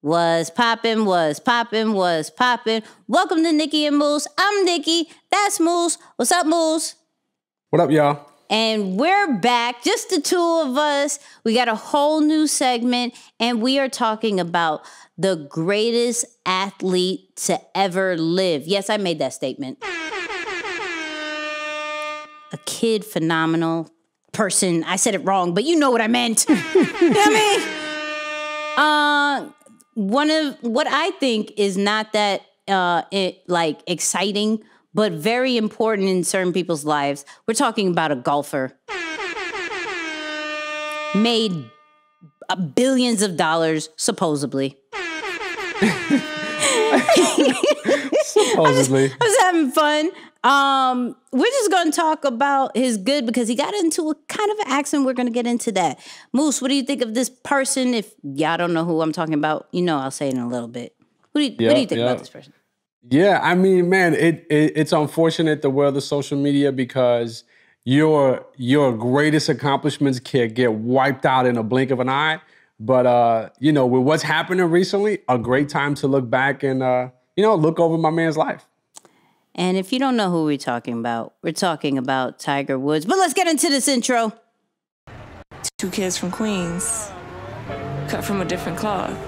Was popping, was popping, was popping. Welcome to Nicky and Moose. I'm Nicky. That's Moose. What's up, Moose? What up, y'all? And we're back, just the two of us. We got a whole new segment, and we are talking about the greatest athlete to ever live. Yes, I made that statement. A kid, phenomenal person. I said it wrong, but you know what I meant. you know what I mean? Uh, one of what I think is not that uh, it, like exciting, but very important in certain people's lives. We're talking about a golfer made billions of dollars, supposedly. Supposedly. I was having fun. Um, we're just gonna talk about his good because he got into a kind of an accident. We're gonna get into that. Moose, what do you think of this person? If y'all don't know who I'm talking about, you know I'll say it in a little bit. What do you, what do you think yeah. about this person? Yeah, I mean, man, it, it it's unfortunate the world of social media because your your greatest accomplishments can get wiped out in a blink of an eye. But uh, you know, with what's happening recently, a great time to look back and uh, you know, look over my man's life. And if you don't know who we're talking about, we're talking about Tiger Woods. But let's get into this intro. Two kids from Queens, cut from a different cloth.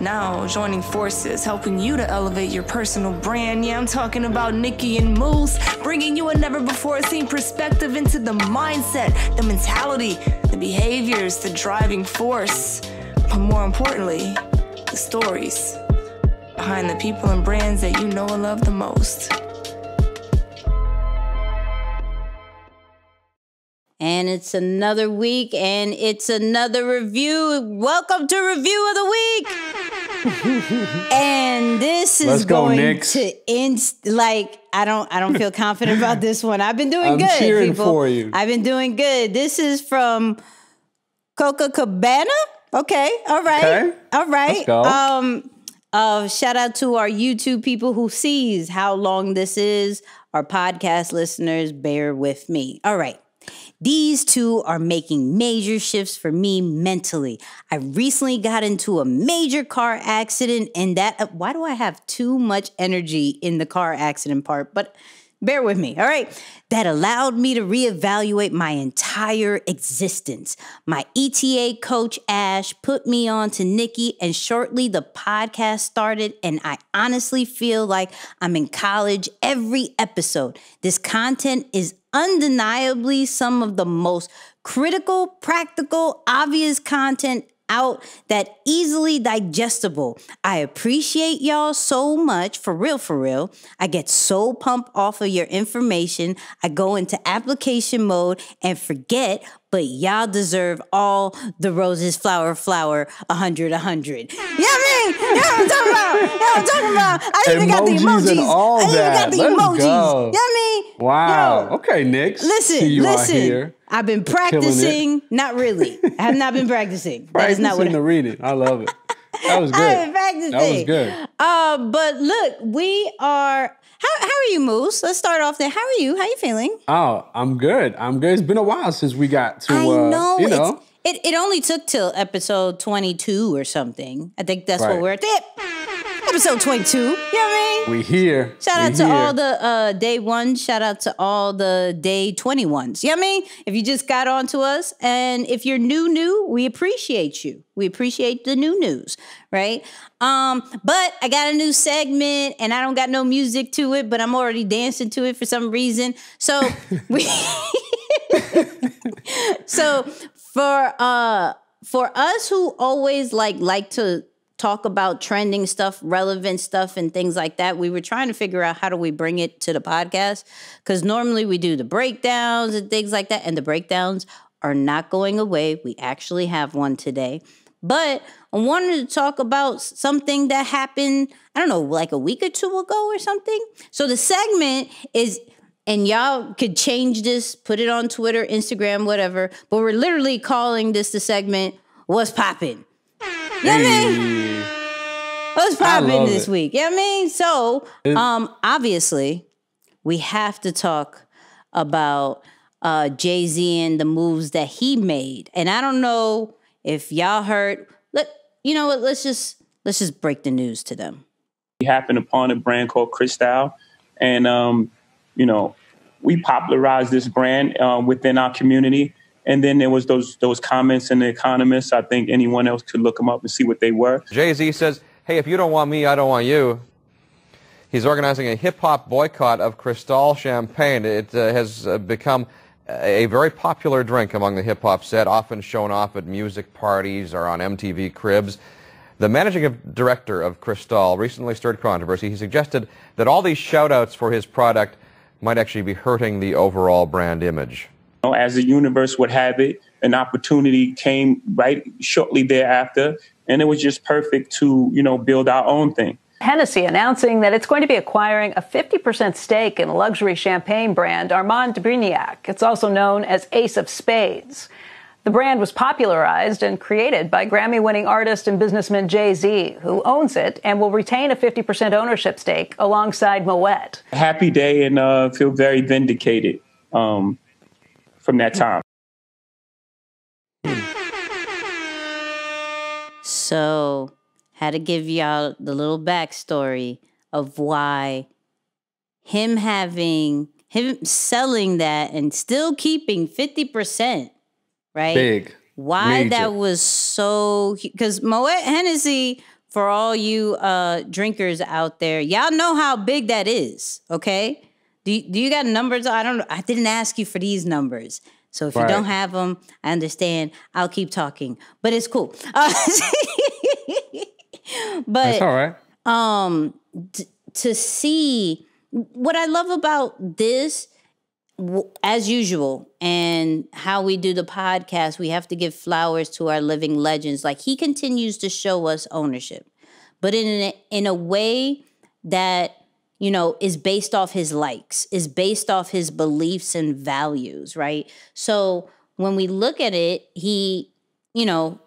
Now joining forces, helping you to elevate your personal brand. Yeah, I'm talking about Nicky and Moose, bringing you a never before seen perspective into the mindset, the mentality, the behaviors, the driving force. But more importantly, the stories behind the people and brands that you know and love the most. And it's another week and it's another review. Welcome to Review of the Week. and this is Let's go, going Knicks. to inst like I don't I don't feel confident about this one. I've been doing I'm good. cheering people. for you. I've been doing good. This is from Coca Cabana. Okay. All right. Okay. All right. Let's go. Um uh, shout out to our YouTube people who sees how long this is. Our podcast listeners, bear with me. All right. These two are making major shifts for me mentally. I recently got into a major car accident, and that, why do I have too much energy in the car accident part? But bear with me, all right? That allowed me to reevaluate my entire existence. My ETA coach, Ash, put me on to Nicky, and shortly the podcast started. And I honestly feel like I'm in college every episode. This content is undeniably some of the most critical, practical, obvious content out that easily digestible. I appreciate y'all so much for real for real. I get so pumped off of your information. I go into application mode and forget, but y'all deserve all the roses flower flower 100 100. You know what I mean? You know what I'm talking about? You know what I'm talking about? I even got the Emojis and emojis. all I even got the Let's emojis. go. You know what I mean? Wow. Yo, okay, Nick. Listen, listen. I've been practicing. Not really. I have not been practicing. That is not what Practicing I, the reading. I love it. That was good. I've been practicing. That was good. Uh, but look, we are. How, how are you, Moose? Let's start off there. How are you? How you feeling? Oh, I'm good. I'm good. It's been a while since we got to, I uh, know. you know, it, it only took till episode 22 or something. I think that's what we're at. Episode 22. You know what I mean? We here. Shout we out to here. all the uh, day one. Shout out to all the day 21s. You know what I mean? If you just got on to us and if you're new, new, we appreciate you. We appreciate the new news, right? Um, but I got a new segment and I don't got no music to it, but I'm already dancing to it for some reason. So we so for uh for us who always like like to talk about trending stuff relevant stuff and things like that we were trying to figure out how do we bring it to the podcast because normally we do the breakdowns and things like that and the breakdowns are not going away we actually have one today but i wanted to talk about something that happened i don't know like a week or two ago or something so the segment is and y'all could change this, put it on Twitter, Instagram, whatever. But we're literally calling this the segment "What's Poppin'." You know what I mean? Hey. What's I poppin' this it. week? You know what I mean? So, um, obviously, we have to talk about uh, Jay Z and the moves that he made. And I don't know if y'all heard. Look, you know what? Let's just let's just break the news to them. We happened upon a brand called Cristal, and um, you know, we popularized this brand uh, within our community. And then there was those those comments in the Economist. I think anyone else could look them up and see what they were. Jay Z says, "Hey, if you don't want me, I don't want you." He's organizing a hip hop boycott of Cristal champagne. It uh, has uh, become a very popular drink among the hip hop set, often shown off at music parties or on MTV Cribs. The managing director of Cristal recently stirred controversy. He suggested that all these shout outs for his product might actually be hurting the overall brand image. As the universe would have it, an opportunity came right shortly thereafter, and it was just perfect to, you know, build our own thing. Hennessy announcing that it's going to be acquiring a 50% stake in luxury champagne brand Armand de Brignac. It's also known as Ace of Spades. The brand was popularized and created by Grammy winning artist and businessman Jay Z, who owns it and will retain a 50% ownership stake alongside Moet. Happy day and uh, feel very vindicated um, from that time. So had to give y'all the little backstory of why him having him selling that and still keeping 50%, right? Big. Why Major. that was so because Moet Hennessy, for all you uh drinkers out there, y'all know how big that is, okay? Do you, do you got numbers? I don't I didn't ask you for these numbers. So if Right. you don't have them, I understand. I'll keep talking. But it's cool. Uh, but That's all right. um t- to see what I love about this w- as usual and how we do the podcast we have to give flowers to our living legends like he continues to show us ownership but in a, in a way that you know is based off his likes is based off his beliefs and values right so when we look at it he you know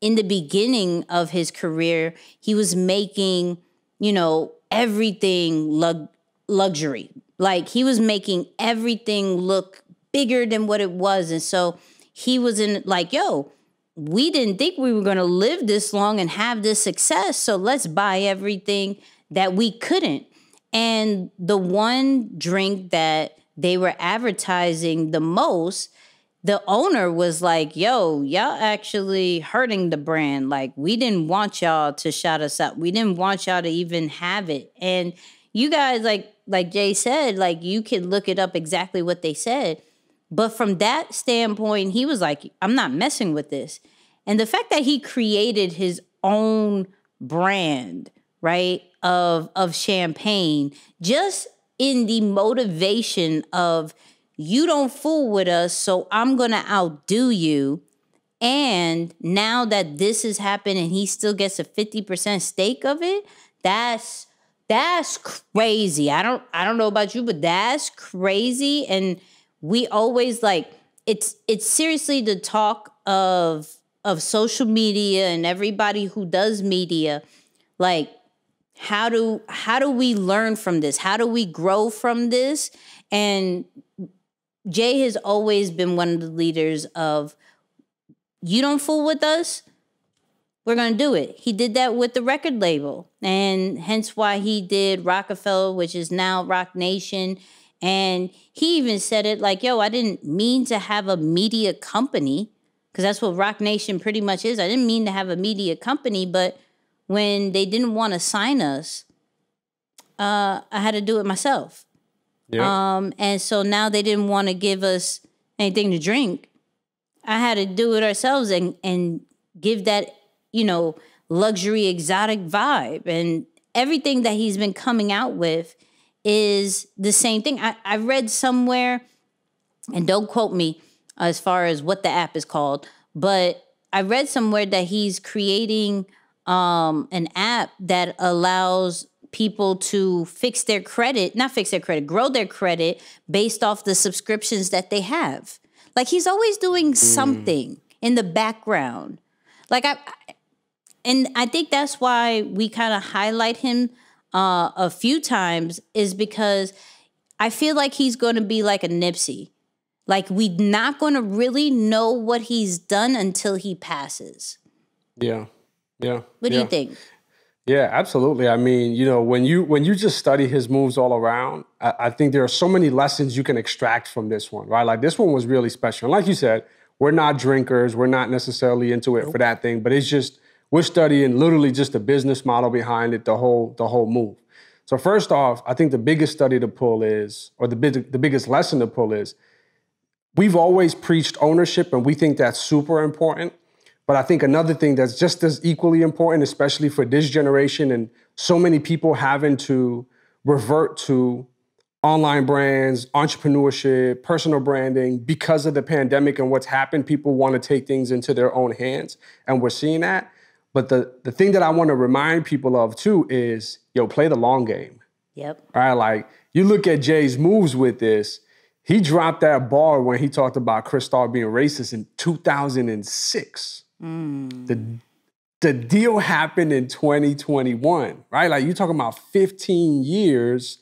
in the beginning of his career, he was making, you know, everything lug- luxury. Like he was making everything look bigger than what it was. And so he was in like, yo, we didn't think we were going to live this long and have this success. So let's buy everything that we couldn't. And the one drink that they were advertising the most the owner was like, yo, y'all actually hurting the brand. Like, we didn't want y'all to shout us out. We didn't want y'all to even have it. And you guys, like, like Jay said, like you can look it up exactly what they said. But from that standpoint, he was like, I'm not messing with this. And the fact that he created his own brand, right, of of champagne, just in the motivation of you don't fool with us, so I'm gonna outdo you. And now that this has happened and he still gets a 50% stake of it, that's that's crazy. I don't I don't know about you, but that's crazy. And we always like it's it's seriously the talk of of social media and everybody who does media. Like how do how do we learn from this? How do we grow from this? And Jay has always been one of the leaders of you don't fool with us, we're going to do it. He did that with the record label, and hence why he did Roc-A-Fella, which is now Roc Nation. And he even said it like, yo, I didn't mean to have a media company, because that's what Roc Nation pretty much is. I didn't mean to have a media company, but when they didn't want to sign us, uh, I had to do it myself. Yeah. Um, and so now they didn't want to give us anything to drink. I had to do it ourselves and and give that, you know, luxury exotic vibe. And everything that he's been coming out with is the same thing. I, I read somewhere, and don't quote me as far as what the app is called, but I read somewhere that he's creating um, an app that allows people to fix their credit, not fix their credit, grow their credit based off the subscriptions that they have. Like he's always doing something in the background. Like I, I- and I think that's why we kind of highlight him uh, a few times is because I feel like he's going to be like a Nipsey. Like we're not going to really know what he's done until he passes. yeah. Yeah. What do yeah. you think? Yeah, absolutely. I mean, you know, when you when you just study his moves all around, I, I, think there are so many lessons you can extract from this one, right? Like this one was really special. And like you said, we're not drinkers, we're not necessarily into it nope. for that thing, but it's just we're studying literally just the business model behind it, the whole the whole move. So first off, I think the biggest study to pull is, or the big, the biggest lesson to pull is, we've always preached ownership, and we think that's super important. But I think another thing that's just as equally important, especially for this generation and so many people having to revert to online brands, entrepreneurship, personal branding because of the pandemic and what's happened, people want to take things into their own hands. And we're seeing that. But the, the thing that I want to remind people of too is, yo, play the long game. Yep. Right? Like you look at Jay's moves with this, he dropped that bar when he talked about Cristal being racist in 2006. The the deal happened in 2021, right? Like you're talking about 15 years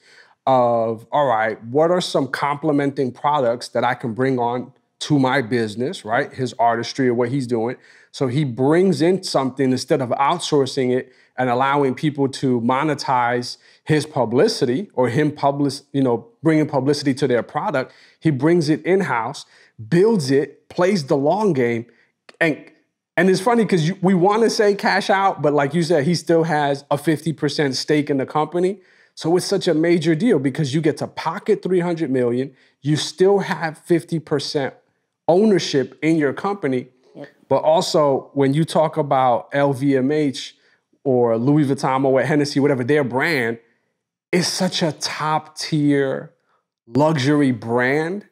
of all right, what are some complementing products that I can bring on to my business, right? His artistry or what he's doing. So he brings in something instead of outsourcing it and allowing people to monetize his publicity or him publish, you know, bringing publicity to their product. He brings it in house, builds it, plays the long game, and and it's funny because we want to say cash out, but like you said, he still has a 50% stake in the company. So it's such a major deal because you get to pocket 300 million, you still have 50% ownership in your company. Yep. But also when you talk about LVMH or Louis Vuitton or Hennessy, whatever their brand, is such a top tier luxury brand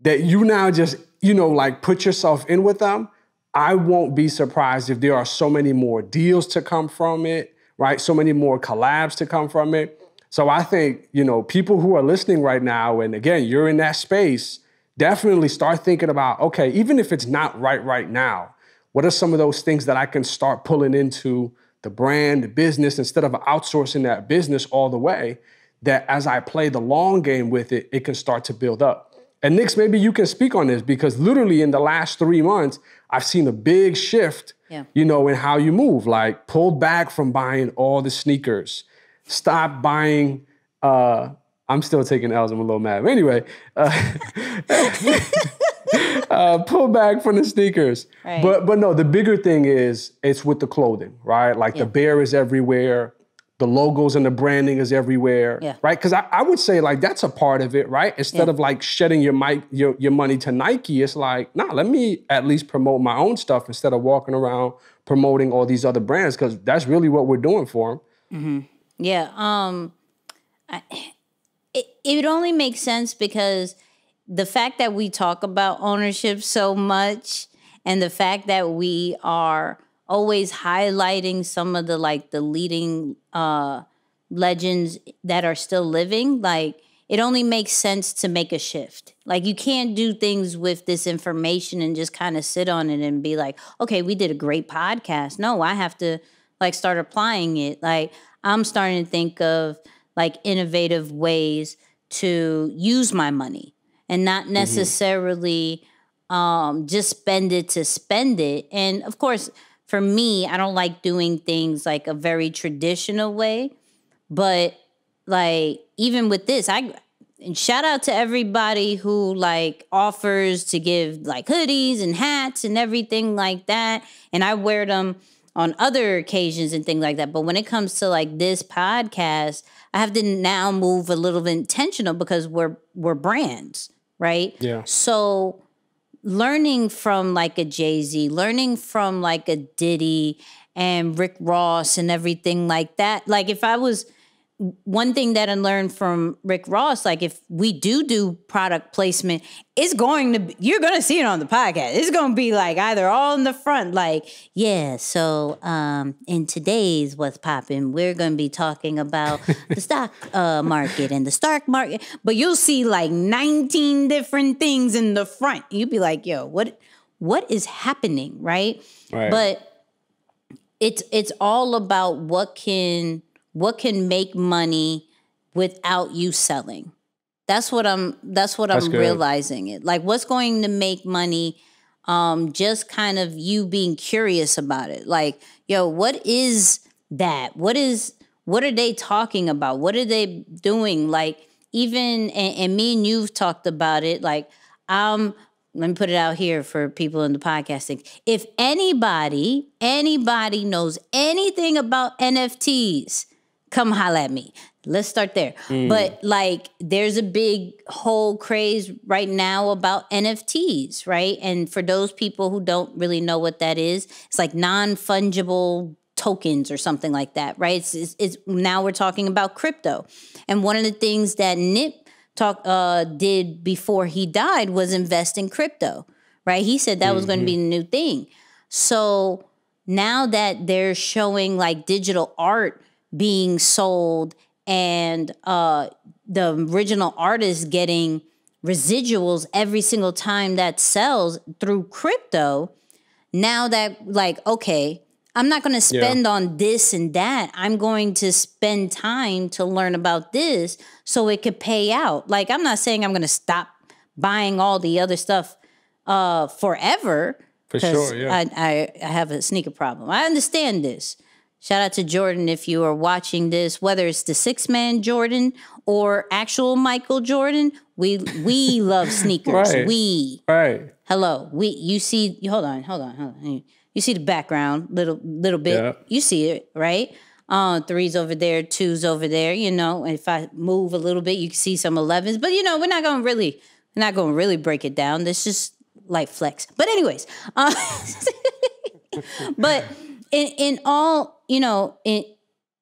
that you now just, you know, like put yourself in with them I won't be surprised if there are so many more deals to come from it, right? So many more collabs to come from it. So I think, you know, people who are listening right now, and again, you're in that space, definitely start thinking about, okay, even if it's not right right now, what are some of those things that I can start pulling into the brand, the business, instead of outsourcing that business all the way, that as I play the long game with it, it can start to build up. And Nix, maybe you can speak on this because literally in the last three months, I've seen a big shift, yeah. you know, in how you move. Like pulled back from buying all the sneakers, stop buying. Uh, I'm still taking L's. I'm a little mad. But anyway, uh, uh, pull back from the sneakers. Right. But but no, the bigger thing is it's with the clothing, right? Like yeah. the bear is everywhere the logos and the branding is everywhere, yeah. right? Because I, I, would say like that's a part of it, right? Instead yeah. of like shedding your, mic, your your money to Nike, it's like, nah, let me at least promote my own stuff instead of walking around promoting all these other brands because that's really what we're doing for them. Mm-hmm. Yeah, um, I, it it only makes sense because the fact that we talk about ownership so much and the fact that we are always highlighting some of the like the leading uh legends that are still living like it only makes sense to make a shift like you can't do things with this information and just kind of sit on it and be like okay we did a great podcast no i have to like start applying it like i'm starting to think of like innovative ways to use my money and not mm-hmm. necessarily mm-hmm. um just spend it to spend it and of course for me, I don't like doing things like a very traditional way. But like even with this, I and shout out to everybody who like offers to give like hoodies and hats and everything like that. And I wear them on other occasions and things like that. But when it comes to like this podcast, I have to now move a little bit intentional because we're we're brands, right? Yeah. So learning from like a Jay Z, learning from like a Diddy and Rick Ross and everything like that. Like if I was one thing that I learned from Rick Ross, like if we do do product placement, it's going to be, you're going to see it on the podcast. It's going to be like either all in the front, like yeah. So um, in today's what's popping, we're going to be talking about the stock uh, market and the stock market, but you'll see like 19 different things in the front. You'll be like, yo, what what is happening, right? Right. But it's it's all about what can what can make money without you selling that's what i'm that's what that's i'm good. realizing it like what's going to make money um, just kind of you being curious about it. Like, yo, what is that? What is what are they talking about? What are they doing? Like, even and, and me and you've talked about it. Like, um, let me put it out here for people in the podcasting. If anybody, anybody knows anything about NFTs, come holla at me. Let's start there. Mm. But like there's a big whole craze right now about NFTs, right? And for those people who don't really know what that is, it's like non-fungible tokens or something like that, right? It's, it's, it's now we're talking about crypto. And one of the things that Nip talk uh, did before he died was invest in crypto, right? He said that mm-hmm. was going to be the new thing. So now that they're showing like digital art being sold and uh, the original artist getting residuals every single time that sells through crypto, now that like okay, I'm not going to spend yeah. on this and that. I'm going to spend time to learn about this so it could pay out. Like I'm not saying I'm going to stop buying all the other stuff uh, forever. For sure, yeah. I, I, I have a sneaker problem. I understand this. Shout out to Jordan if you are watching this, whether it's the six man Jordan or actual Michael Jordan. We we love sneakers. Right. We right. Hello. We you see hold on, hold on, hold on. You see the background, little little bit. Yeah. You see it, right? Uh, threes over there, twos over there. You know, if I move a little bit, you can see some elevens. But you know, we're not gonna really, we're not gonna really break it down. This just like flex. But anyways, uh, but in in all, you know, in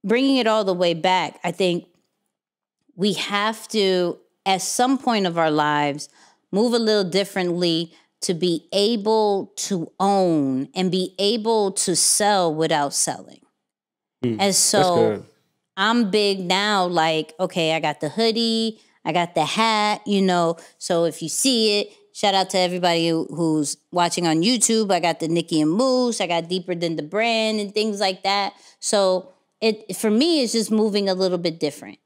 bringing it all the way back, I think we have to, at some point of our lives, move a little differently to be able to own and be able to sell without selling. Mm, and so I'm big now, like, okay, I got the hoodie, I got the hat, you know. So if you see it, shout out to everybody who's watching on YouTube. I got the Nicky and Moose, I got Deeper Than the Brand and things like that. So it for me, it's just moving a little bit different.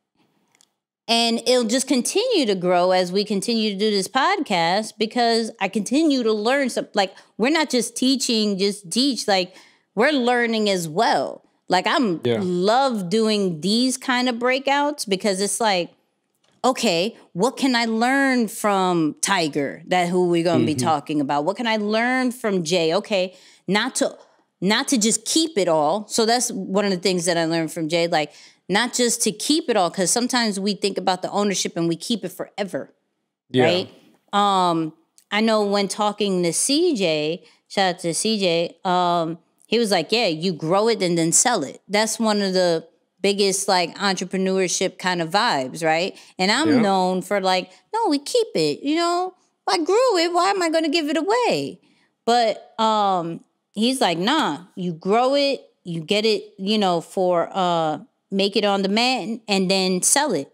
And it'll just continue to grow as we continue to do this podcast because I continue to learn some like we're not just teaching, just teach, like we're learning as well. Like I'm yeah. love doing these kind of breakouts because it's like, okay, what can I learn from Tiger? That who we're gonna mm-hmm. be talking about. What can I learn from Jay? Okay, not to not to just keep it all. So that's one of the things that I learned from Jay. Like not just to keep it all, because sometimes we think about the ownership and we keep it forever. Yeah. Right. Um, I know when talking to CJ, shout out to CJ, um, he was like, Yeah, you grow it and then sell it. That's one of the biggest like entrepreneurship kind of vibes, right? And I'm yeah. known for like, no, we keep it, you know. I grew it. Why am I gonna give it away? But um, he's like, nah, you grow it, you get it, you know, for uh make it on demand and then sell it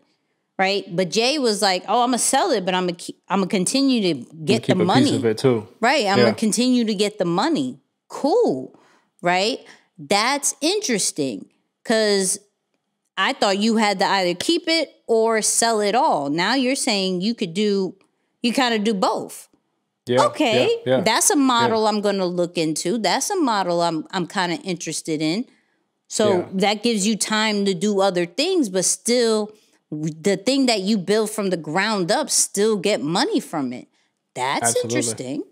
right but jay was like oh i'm gonna sell it but i'm gonna i'm gonna continue to get the money of it too right i'm yeah. gonna continue to get the money cool right that's interesting because i thought you had to either keep it or sell it all now you're saying you could do you kind of do both yeah, okay yeah, that's a model i'm gonna look into that's a model i'm i'm kind of interested in so yeah. that gives you time to do other things, but still, the thing that you build from the ground up, still get money from it. That's Absolutely. interesting.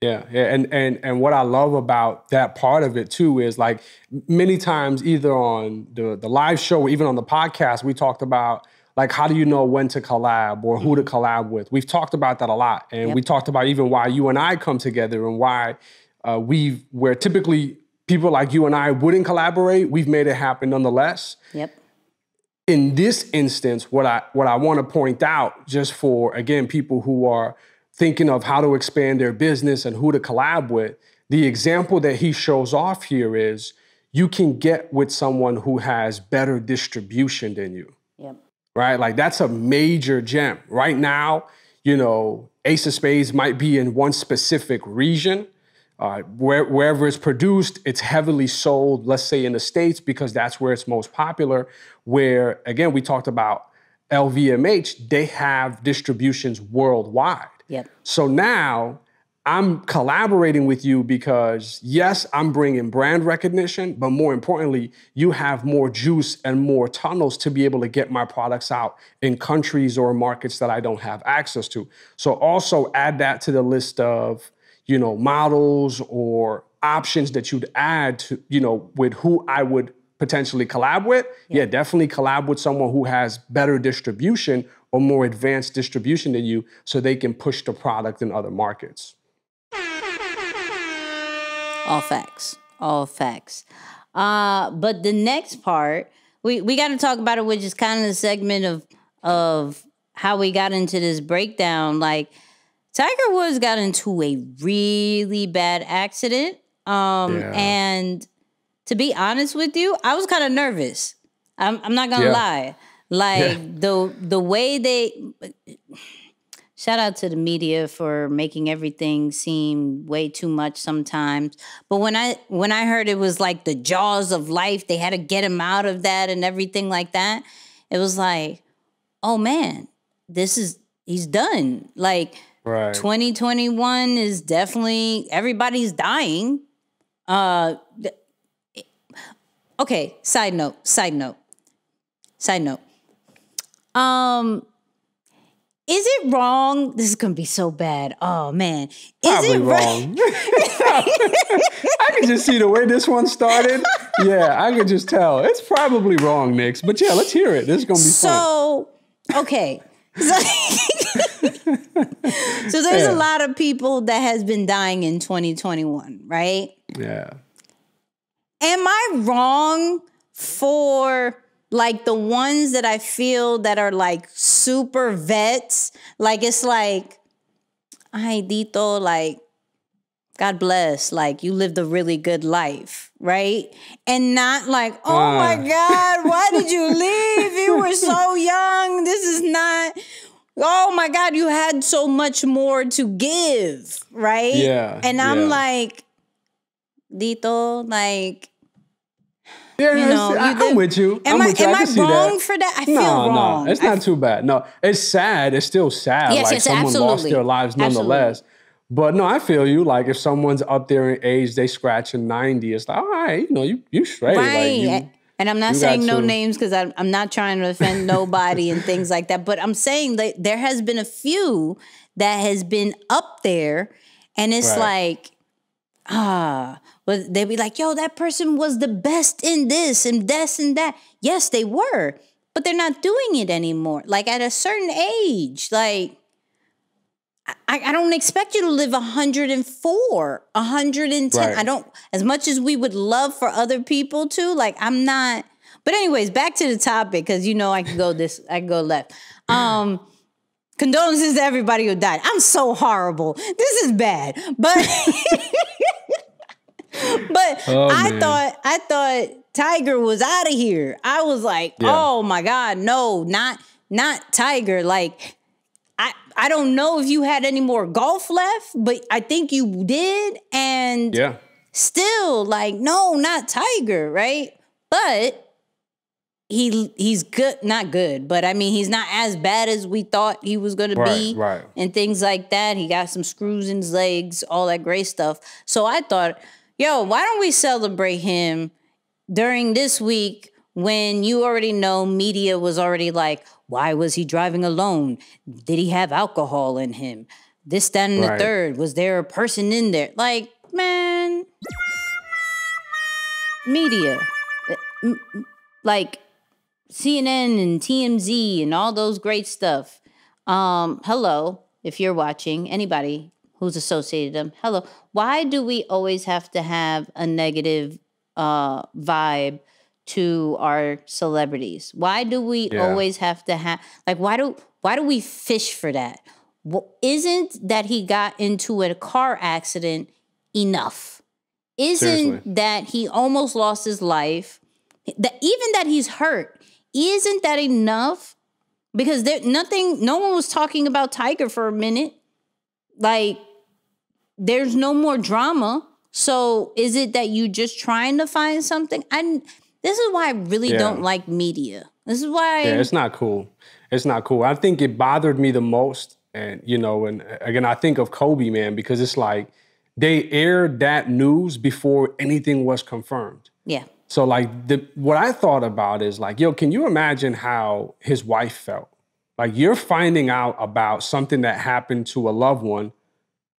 Yeah, yeah, and and and what I love about that part of it too is like many times either on the the live show or even on the podcast we talked about like how do you know when to collab or who to mm-hmm. collab with. We've talked about that a lot, and yep. we talked about even why you and I come together and why uh, we where typically people like you and I wouldn't collaborate, we've made it happen nonetheless. Yep. In this instance, what I what I want to point out, just for again people who are thinking of how to expand their business and who to collab with, the example that he shows off here is you can get with someone who has better distribution than you. Yep. Right? Like that's a major gem. Right now, you know, Ace of Spades might be in one specific region, uh, where, wherever it's produced, it's heavily sold, let's say in the States, because that's where it's most popular. Where, again, we talked about LVMH, they have distributions worldwide. Yep. So now I'm collaborating with you because, yes, I'm bringing brand recognition, but more importantly, you have more juice and more tunnels to be able to get my products out in countries or markets that I don't have access to. So also add that to the list of, you know, models or options that you'd add to, you know, with who I would potentially collab with. Yeah. yeah, definitely collab with someone who has better distribution or more advanced distribution than you so they can push the product in other markets. All facts. All facts. Uh, but the next part, we, we got to talk about it, which is kind of the segment of of how we got into this breakdown. Like Tiger Woods got into a really bad accident. Um, yeah. and to be honest with you, I was kind of nervous. I'm, I'm not gonna yeah. lie. Like yeah. the the way they shout out to the media for making everything seem way too much sometimes. But when I when I heard it was like the jaws of life, they had to get him out of that and everything like that. It was like, oh man, this is he's done. Like right. 2021 is definitely everybody's dying. Uh okay, side note, side note. Side note. Um, is it wrong? This is gonna be so bad. Oh man, is Probably it wrong? I can just see the way this one started. Yeah, I can just tell it's probably wrong, Nix. But yeah, let's hear it. This is gonna be so, fun. okay. So, so there's yeah. a lot of people that has been dying in 2021, right? Yeah. Am I wrong for like the ones that I feel that are like super vets, like it's like, ay, Dito, like, God bless, like you lived a really good life, right? And not like, oh uh. my God, why did you leave? You were so young. This is not, oh my God, you had so much more to give, right? Yeah. And I'm yeah. like, Dito, like, yeah, you know, I, am with you. Am I'm with I, you. am I, I wrong that. for that? I feel no, wrong. No, it's not too bad. No, it's sad. It's still sad. Yes, like yes, someone absolutely. lost their lives nonetheless. Absolutely. But no, I feel you. Like if someone's up there in age, they scratching 90, it's like, all right, you know, you you straight. Right. Like, you, and I'm not saying no to. names because I'm, I'm not trying to offend nobody and things like that. But I'm saying that there has been a few that has been up there, and it's right. like, ah, but they'd be like, yo, that person was the best in this and this and that. Yes, they were, but they're not doing it anymore. Like at a certain age, like, I, I don't expect you to live 104, 110. Right. I don't, as much as we would love for other people to, like, I'm not. But, anyways, back to the topic, because you know I can go this, I can go left. Um, condolences to everybody who died. I'm so horrible. This is bad. But but oh, I man. thought I thought Tiger was out of here. I was like, yeah. oh my God, no, not not Tiger. Like I I don't know if you had any more golf left, but I think you did. And yeah, still like, no, not Tiger, right? But he he's good, not good, but I mean he's not as bad as we thought he was gonna right, be, right? And things like that. He got some screws in his legs, all that great stuff. So I thought yo, why don't we celebrate him during this week when you already know media was already like, why was he driving alone? Did he have alcohol in him? This, that, and right. the third. Was there a person in there? Like, man, media, uh, like CNN and TMZ and all those great stuff. Um, hello, if you're watching, anybody who's associated them. Hello. Why do we always have to have a negative uh, vibe to our celebrities? Why do we yeah. always have to have like why do why do we fish for that? Well, isn't that he got into a car accident enough? Isn't Seriously. that he almost lost his life? That even that he's hurt, isn't that enough? Because there nothing, no one was talking about Tiger for a minute. Like there's no more drama. So is it that you just trying to find something? I this is why I really yeah. don't like media. This is why Yeah, it's not cool. It's not cool. I think it bothered me the most And you know, and uh, again, I think of Kobe, man, because it's like they aired that news before anything was confirmed. Yeah. So like the what I thought about is like, yo, can you imagine how his wife felt? Like you're finding out about something that happened to a loved one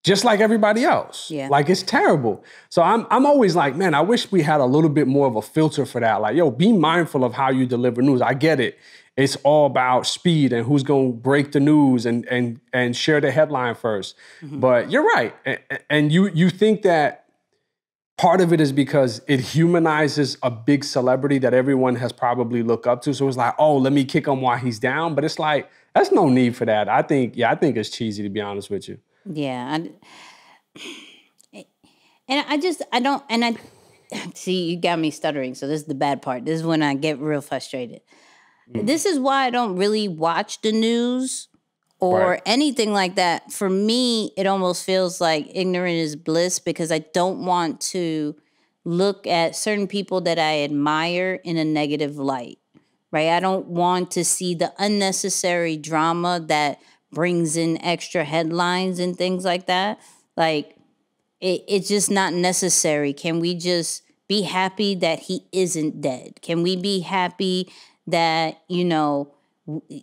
just like everybody else. Yeah. Like it's terrible. So I'm I'm always like, man, I wish we had a little bit more of a filter for that. Like, yo, be mindful of how you deliver news. I get it. It's all about speed and who's going to break the news and and and share the headline 1st Mm-hmm. But you're right. And, and you you think that part of it is because it humanizes a big celebrity that everyone has probably looked up to. So it's like, oh, let me kick him while he's down. But it's like, that's no need for that. I think, yeah, I think it's cheesy to be honest with you. Yeah. I, and I just, I don't, and I, see, you got me stuttering. So this is the bad part. This is when I get real frustrated. Mm. This is why I don't really watch the news or Right. anything like that. For me, it almost feels like ignorant is bliss because I don't want to look at certain people that I admire in a negative light, right? I don't want to see the unnecessary drama that brings in extra headlines and things like that. Like, it, it's just not necessary. Can we just be happy that he isn't dead? Can we be happy that, you know,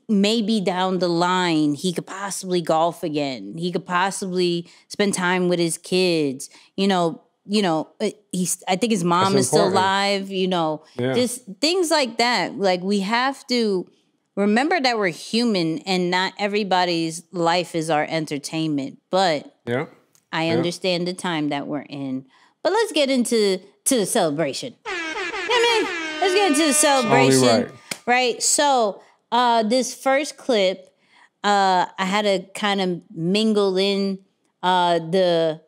maybe down the line he could possibly golf again. He could possibly spend time with his kids. You know, you know, uh, he's I think his mom That's is still alive, you know. Yeah. Just things like that. Like we have to remember that we're human and not everybody's life is our entertainment. But Yeah. I understand the time that we're in. But let's get into to the celebration. You I mean? Let's get into the celebration. right. Right. So uh this first clip, uh, I had to kind of mingle in uh the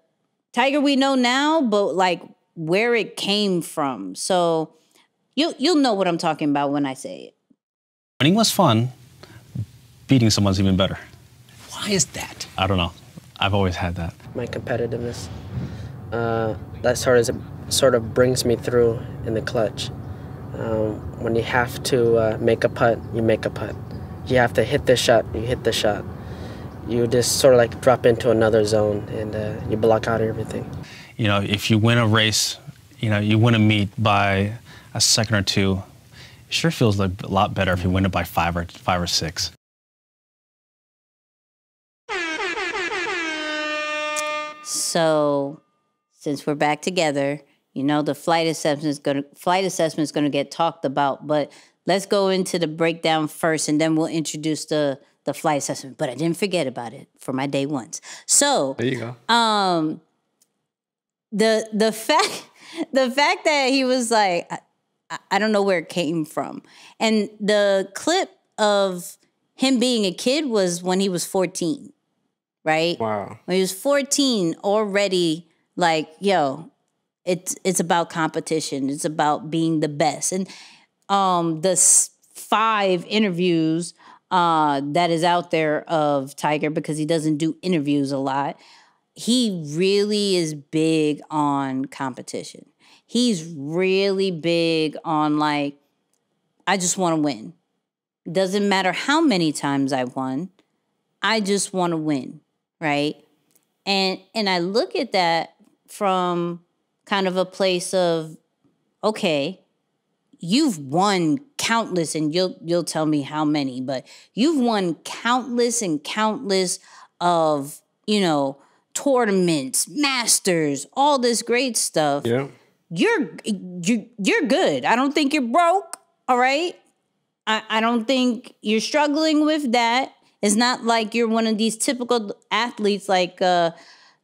Tiger we know now, but like where it came from. So you'll you'll know what I'm talking about when I say it. Winning was fun. Beating someone's even better. Why is that? I don't know. I've always had that. my competitiveness. Uh, that sort of sort of brings me through in the clutch. Um, when you have to uh, make a putt, you make a putt. You have to hit the shot, you hit the shot. You just sort of like drop into another zone and uh, you block out everything. You know, if you win a race, you know, you win a meet by a second or two, it sure feels a lot better if you win it by five or five or six. So, since we're back together, you know the flight assessment is going to flight assessment is going to get talked about, but let's go into the breakdown first, and then we'll introduce the the flight assessment. But I didn't forget about it for my day ones. So, There you go. um, the the fact the fact that he was like, I, don't know where it came from, and the clip of him being a kid was when he was fourteen, right? wow. when he was 14 already like yo it's it's about competition it's about being the best and um the five interviews uh that is out there of tiger because he doesn't do interviews a lot he really is big on competition he's really big on like i just want to win. Doesn't matter how many times i won i just want to win right? And and i look at that from kind of a place of okay you've won countless and you'll you'll tell me how many but you've won countless and countless of you know tournaments masters all this great stuff. Yeah. You're you you're good. I don't think you're broke. All right. I, I don't think you're struggling with that. It's not like you're one of these typical athletes, like uh,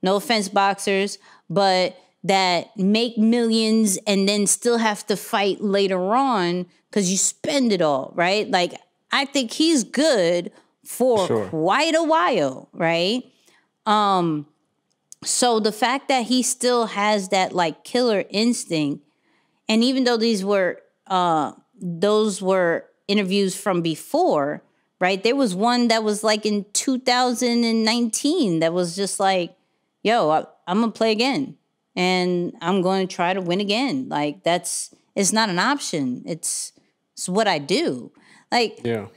no offense, boxers, but that make millions and then still have to fight later on because you spend it all, right? Like I think he's good for Sure. quite a while, right? Um, so the fact that he still has that like killer instinct, and even though these were uh those were interviews from before, right? There was one that was like in 2019 that was just like, yo, I, I'm gonna play again and I'm going to try to win again. Like that's it's not an option. It's it's what I do. Like Yeah.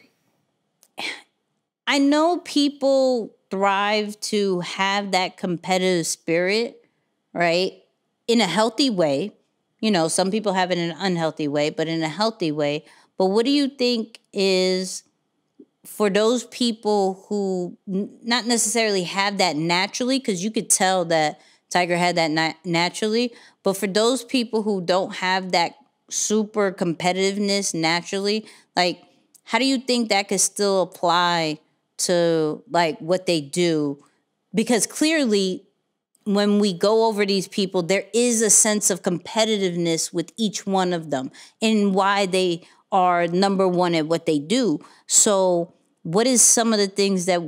I know people thrive to have that competitive spirit, right? In a healthy way. You know, some people have it in an unhealthy way, but in a healthy way. But what do you think is for those people who not necessarily have that naturally, because you could tell that Tiger had that na- naturally, but for those people who don't have that super competitiveness naturally, like how do you think that could still apply to like what they do? Because clearly when we go over these people, there is a sense of competitiveness with each one of them and why they are number one at what they do. So, what is some of the things that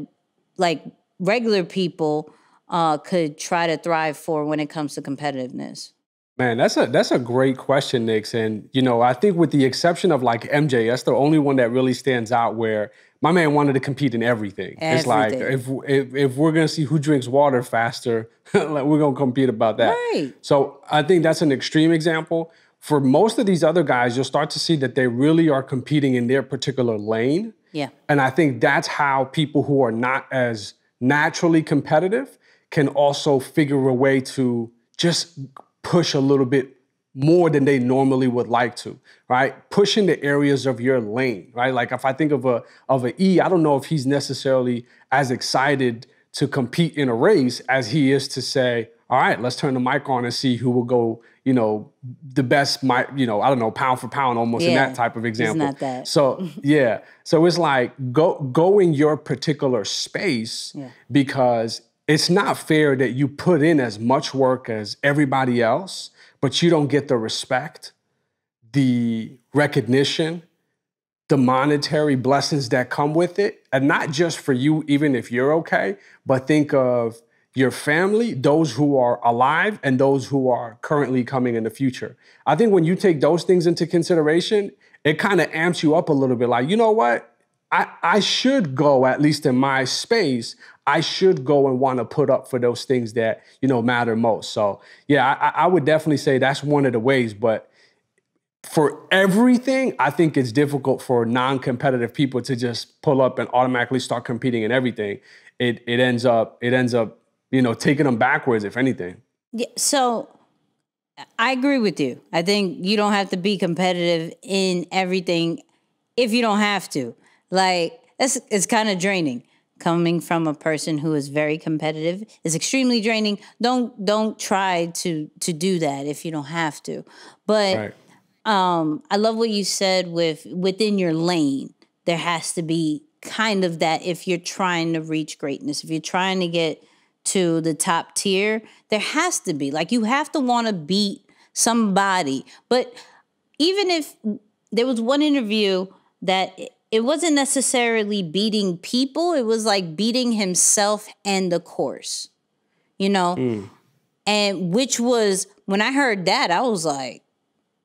like regular people uh, could try to thrive for when it comes to competitiveness? Man, that's a that's a great question, Nix. And you know, I think with the exception of like MJ, that's the only one that really stands out where my man wanted to compete in everything. It's like if, if if we're gonna see who drinks water faster, like we're gonna compete about that. Right. So I think that's an extreme example. For most of these other guys, you'll start to see that they really are competing in their particular lane. Yeah. And I think that's how people who are not as naturally competitive can also figure a way to just push a little bit more than they normally would like to, right? Pushing the areas of your lane, right? Like if I think of a of an E, I don't know if he's necessarily as excited to compete in a race as he is to say, all right, let's turn the mic on and see who will go, you know, the best mic, you know, I don't know, pound for pound almost in that type of example. not that. So yeah. So it's like go go in your particular space because it's not fair that you put in as much work as everybody else, but you don't get the respect, the recognition, the monetary blessings that come with it. And not just for you, even if you're okay, but think of your family, those who are alive, and those who are currently coming in the future. I think when you take those things into consideration, it kind of amps you up a little bit like, you know what? I, I should go, at least in my space, I should go and want to put up for those things that, you know, matter most. So yeah, I, I would definitely say that's one of the ways, but for everything, I think it's difficult for non-competitive people to just pull up and automatically start competing in everything. It it ends up it ends up you know taking them backwards if anything. Yeah, so I agree with you. I think you don't have to be competitive in everything if you don't have to. Like it's it's kind of draining coming from a person who is very competitive. is extremely draining. Don't don't try to to do that if you don't have to. But Right. um I love what you said with within your lane there has to be kind of that if you're trying to reach greatness, if you're trying to get to the top tier, there has to be like you have to want to beat somebody. But even if there was one interview that it- wasn't necessarily beating people, it was like beating himself and the course, you know? And which was, when I heard that, I was like,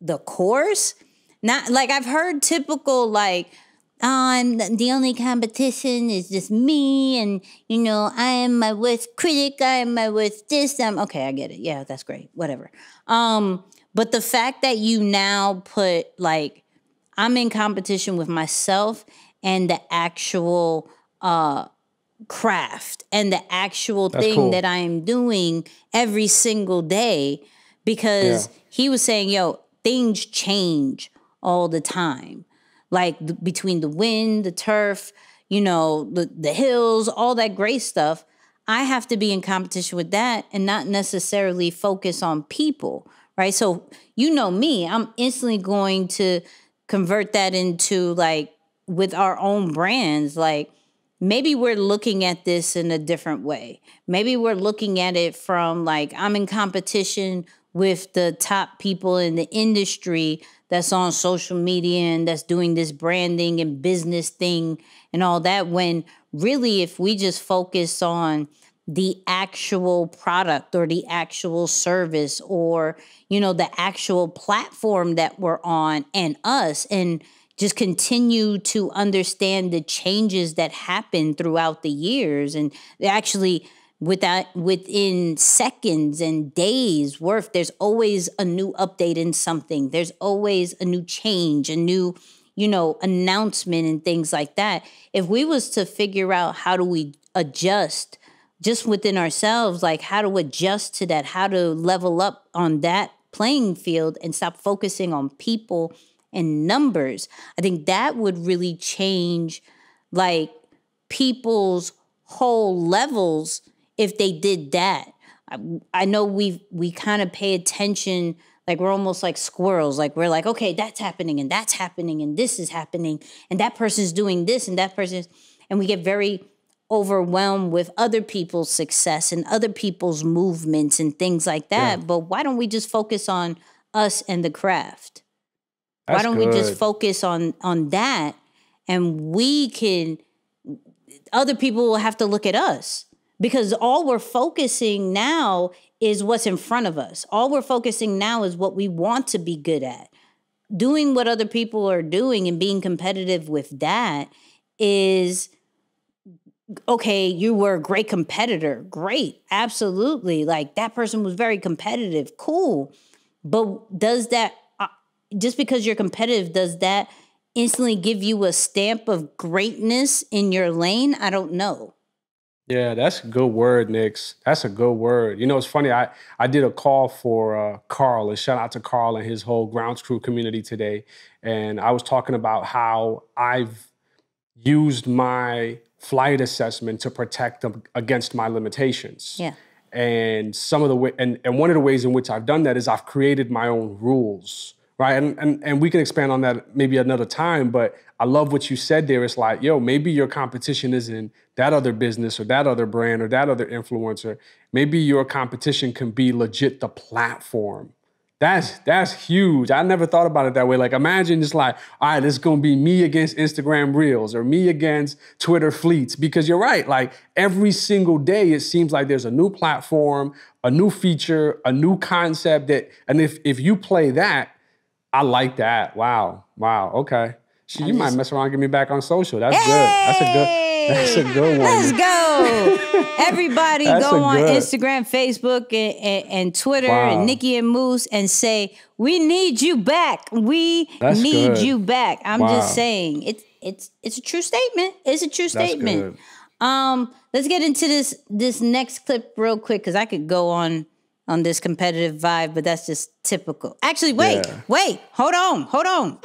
the course? Not like I've heard typical, like, oh, the the only competition is just me, and you know, I am my worst critic, I am my worst this. I'm okay, I get it. Yeah, that's great. Whatever. Um, but the fact that you now put like I'm in competition with myself and the actual uh craft and the actual That's thing cool. that I am doing every single day because Yeah. he was saying, yo, things change all the time. Like the, between the wind, the turf, you know, the, the hills, all that great stuff. I have to be in competition with that and not necessarily focus on people, right? So, you know me, I'm instantly going to convert that into like with our own brands, like maybe we're looking at this in a different way. Maybe we're looking at it from like I'm in competition with the top people in the industry that's on social media and that's doing this branding and business thing and all that when really if we just focus on the actual product or the actual service or you know the actual platform that we're on and us and just continue to understand the changes that happen throughout the years and actually without within seconds and days worth there's always a new update in something there's always a new change a new you know, announcement and things like that. If we was to figure out how do we adjust just within ourselves, like how to adjust to that, how to level up on that playing field and stop focusing on people and numbers, I think that would really change like people's whole levels if they did that. I, I know we we kind of pay attention like we're almost like squirrels like we're like okay that's happening and that's happening and this is happening and that person's doing this and that person's and we get very overwhelmed with other people's success and other people's movements and things like that yeah. but why don't we just focus on us and the craft that's why don't good. we just focus on on that and we can other people will have to look at us because all we're focusing now is what's in front of us. All we're focusing now is what we want to be good at. Doing what other people are doing and being competitive with that is okay, you were a great competitor. Great. Absolutely. Like that person was very competitive. Cool. But does that, uh, just because you're competitive, does that instantly give you a stamp of greatness in your lane? I don't know. Yeah, that's a good word, Nix. That's a good word. You know, it's funny. I, I did a call for uh, Carl, and shout out to Carl and his whole grounds crew community today. And I was talking about how I've used my flight assessment to protect them against my limitations. Yeah. And some of the way, and, and one of the ways in which I've done that is I've created my own rules right? And, and and we can expand on that maybe another time. But I love what you said there. It's like, yo, maybe your competition isn't that other business or that other brand or that other influencer. Maybe your competition can be legit the platform. That's that's huge. I never thought about it that way. Like imagine it's like, all right, this is gonna be me against Instagram Reels or me against Twitter Fleets. Because you're right, like every single day it seems like there's a new platform, a new feature, a new concept that, and if if you play that, I like that. Wow. Wow. Okay. She, you just, might mess around and get me back on social. That's hey! good. That's a good. That's a good one. Let's go. Everybody go on good. Instagram, Facebook, and, and, and Twitter, wow. and Nicky and Moose, and say we need you back. We That's need good. you back. I'm wow. just saying it's it's it's a true statement. It's a true statement. Um, let's get into this this next clip real quick because I could go on on this competitive vibe, but that's just typical. Actually, wait, yeah. wait, hold on, hold on.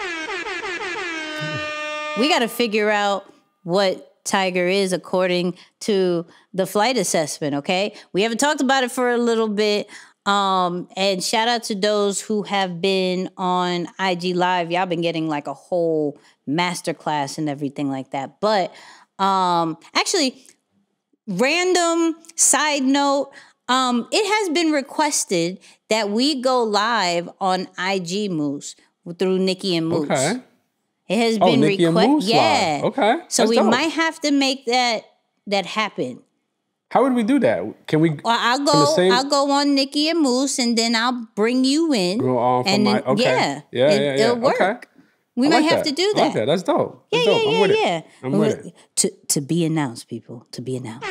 we got to figure out what Tiger is according to the flight assessment, okay? We haven't talked about it for a little bit. Um, and shout out to those who have been on IG Live. Y'all been getting like a whole masterclass and everything like that. But um, actually, random side note, um, it has been requested that we go live on IG Moose through Nicky and Moose. Okay. It has oh, been requested. Yeah. Okay. So That's we dope. might have to make that that happen. How would we do that? Can we? Well, I'll go. Same... I'll go on Nicky and Moose, and then I'll bring you in. Go on and then, my, okay. yeah, yeah, it, yeah, yeah. It'll work. Okay. We I might like have that. to do that. Like that. That's dope. That's yeah, dope. yeah, I'm with yeah, it. I'm with it. To to be announced, people. To be announced.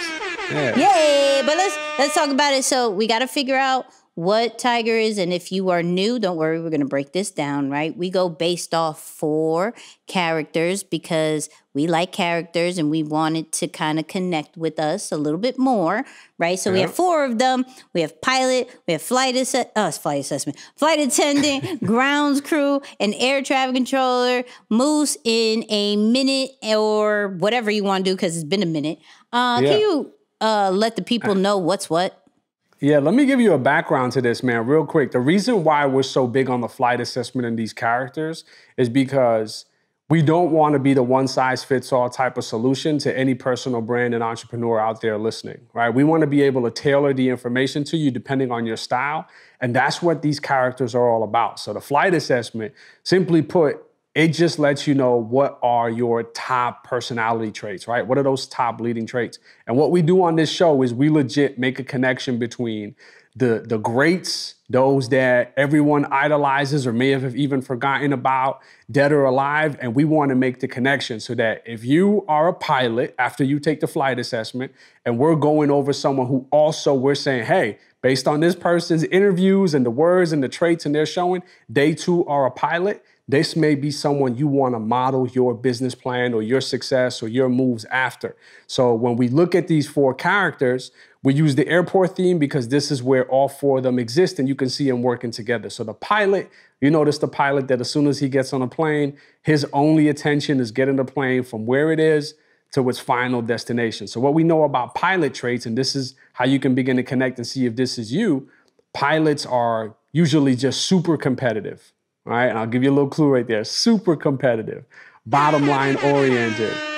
Yeah. Yay! But let's let's talk about it. So we got to figure out what Tiger is. And if you are new, don't worry, we're going to break this down, right? We go based off four characters because we like characters and we wanted to kind of connect with us a little bit more, right? So we have four of them. We have pilot, we have flight assessment, uh, flight assessment, flight attendant, grounds crew, and air traffic controller. Moose in a minute or whatever you want to do because it's been a minute. Uh, yeah. Can you uh, let the people know what's what? Yeah, let me give you a background to this, man, real quick. The reason why we're so big on the flight assessment and these characters is because we don't want to be the one size fits all type of solution to any personal brand and entrepreneur out there listening, right? We want to be able to tailor the information to you depending on your style. And that's what these characters are all about. So the flight assessment, simply put, it just lets you know what are your top personality traits, right? What are those top leading traits? And what we do on this show is we legit make a connection between the the greats, those that everyone idolizes or may have even forgotten about, dead or alive, and we want to make the connection so that if you are a pilot after you take the flight assessment and we're going over someone who also we're saying, hey, based on this person's interviews and the words and the traits and they're showing, they too are a pilot this may be someone you want to model your business plan or your success or your moves after. So when we look at these four characters, we use the airport theme because this is where all four of them exist and you can see them working together. So the pilot, you notice the pilot that as soon as he gets on a plane, his only attention is getting the plane from where it is to its final destination. So what we know about pilot traits, and this is how you can begin to connect and see if this is you, pilots are usually just super competitive. All right, and I'll give you a little clue right there. Super competitive, bottom line oriented.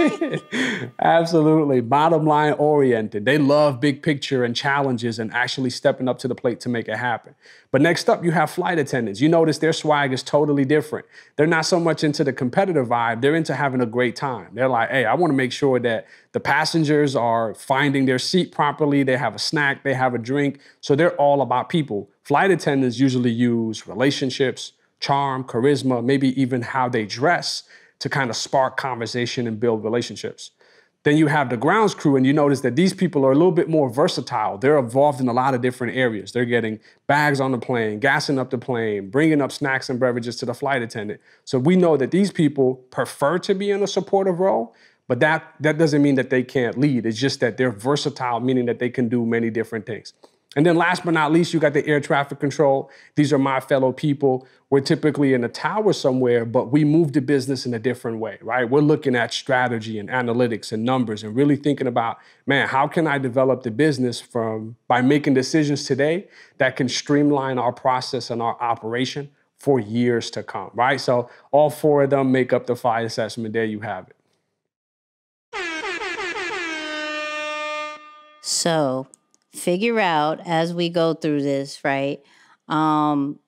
Absolutely, bottom line oriented. They love big picture and challenges and actually stepping up to the plate to make it happen. But next up, you have flight attendants. You notice their swag is totally different. They're not so much into the competitive vibe, they're into having a great time. They're like, hey, I want to make sure that the passengers are finding their seat properly, they have a snack, they have a drink. So they're all about people. Flight attendants usually use relationships, charm, charisma, maybe even how they dress to kind of spark conversation and build relationships. Then you have the grounds crew, and you notice that these people are a little bit more versatile. They're involved in a lot of different areas. They're getting bags on the plane, gassing up the plane, bringing up snacks and beverages to the flight attendant. So we know that these people prefer to be in a supportive role, but that, that doesn't mean that they can't lead. It's just that they're versatile, meaning that they can do many different things. And then last but not least, you got the air traffic control. These are my fellow people. We're typically in a tower somewhere, but we move the business in a different way, right? We're looking at strategy and analytics and numbers and really thinking about, man, how can I develop the business from by making decisions today that can streamline our process and our operation for years to come, right? So all four of them make up the flight assessment. There you have it. So figure out as we go through this, right? Um,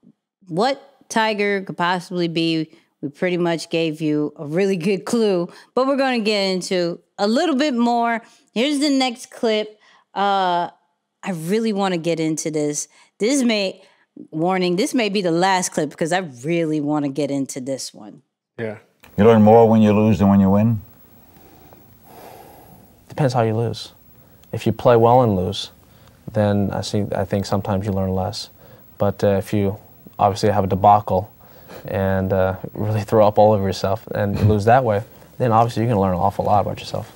what tiger could possibly be. We pretty much gave you a really good clue, but we're going to get into a little bit more. Here's the next clip. Uh, I really want to get into this. This may, warning, this may be the last clip because I really want to get into this one. Yeah. You learn more when you lose than when you win? Depends how you lose. If you play well and lose, then I think I think sometimes you learn less. But uh, if you obviously have a debacle and uh, really throw up all over yourself and lose that way, then obviously you can learn an awful lot about yourself.